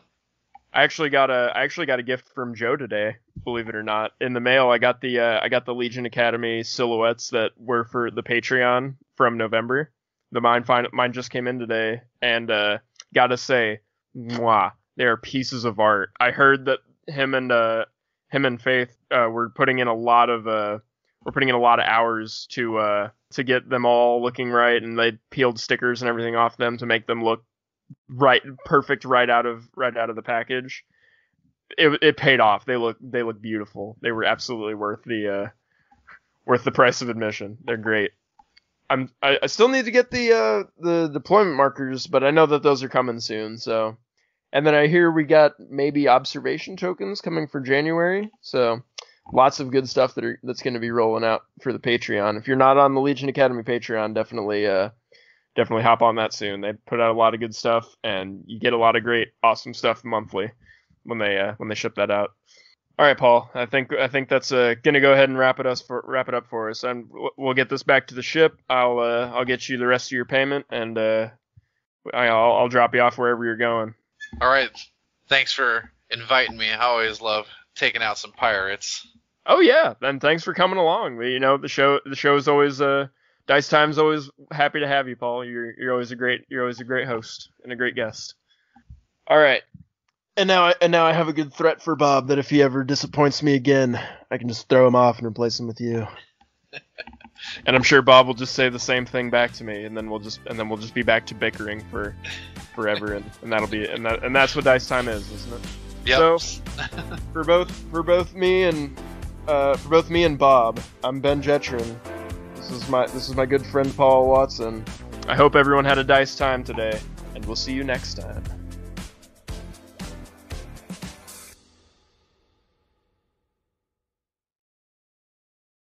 I actually got a I actually got a gift from Joe today, believe it or not. In the mail, I got the uh, I got the Legion Academy silhouettes that were for the Patreon from November. The mine fin- mine just came in today, and uh, gotta say, mwah, they are pieces of art. I heard that him and uh, him and Faith uh, were putting in a lot of uh, we're putting in a lot of hours to uh, to get them all looking right, and they peeled stickers and everything off them to make them look right, perfect right out of right out of the package. It it paid off. They look they look beautiful. They were absolutely worth the uh, worth the price of admission. They're great. I'm I, I still need to get the uh, the deployment markers, but I know that those are coming soon. So, and then I hear we got maybe observation tokens coming for January. So, lots of good stuff that are that's going to be rolling out for the Patreon. If you're not on the Legion Academy Patreon, definitely uh definitely hop on that soon. They put out a lot of good stuff, and you get a lot of great, awesome stuff monthly when they uh, when they ship that out. All right, Paul. I think I think that's uh, gonna go ahead and wrap it us for wrap it up for us, and we'll get this back to the ship. I'll uh, I'll get you the rest of your payment, and uh, I'll I'll drop you off wherever you're going. All right. Thanks for inviting me. I always love taking out some pirates. Oh yeah, then thanks for coming along. You know the show the show is always uh Dice Time's always happy to have you, Paul. You're you're always a great you're always a great host and a great guest. All right. And now I and now I have a good threat for Bob that if he ever disappoints me again, I can just throw him off and replace him with you. [laughs] and I'm sure Bob will just say the same thing back to me and then we'll just and then we'll just be back to bickering for forever and, and that'll be and that and that's what Dice Time is, isn't it? Yep. So [laughs] for both for both me and uh, for both me and Bob, I'm Ben Jetron. This is my this is my good friend Paul Watson. I hope everyone had a dice time today, and we'll see you next time.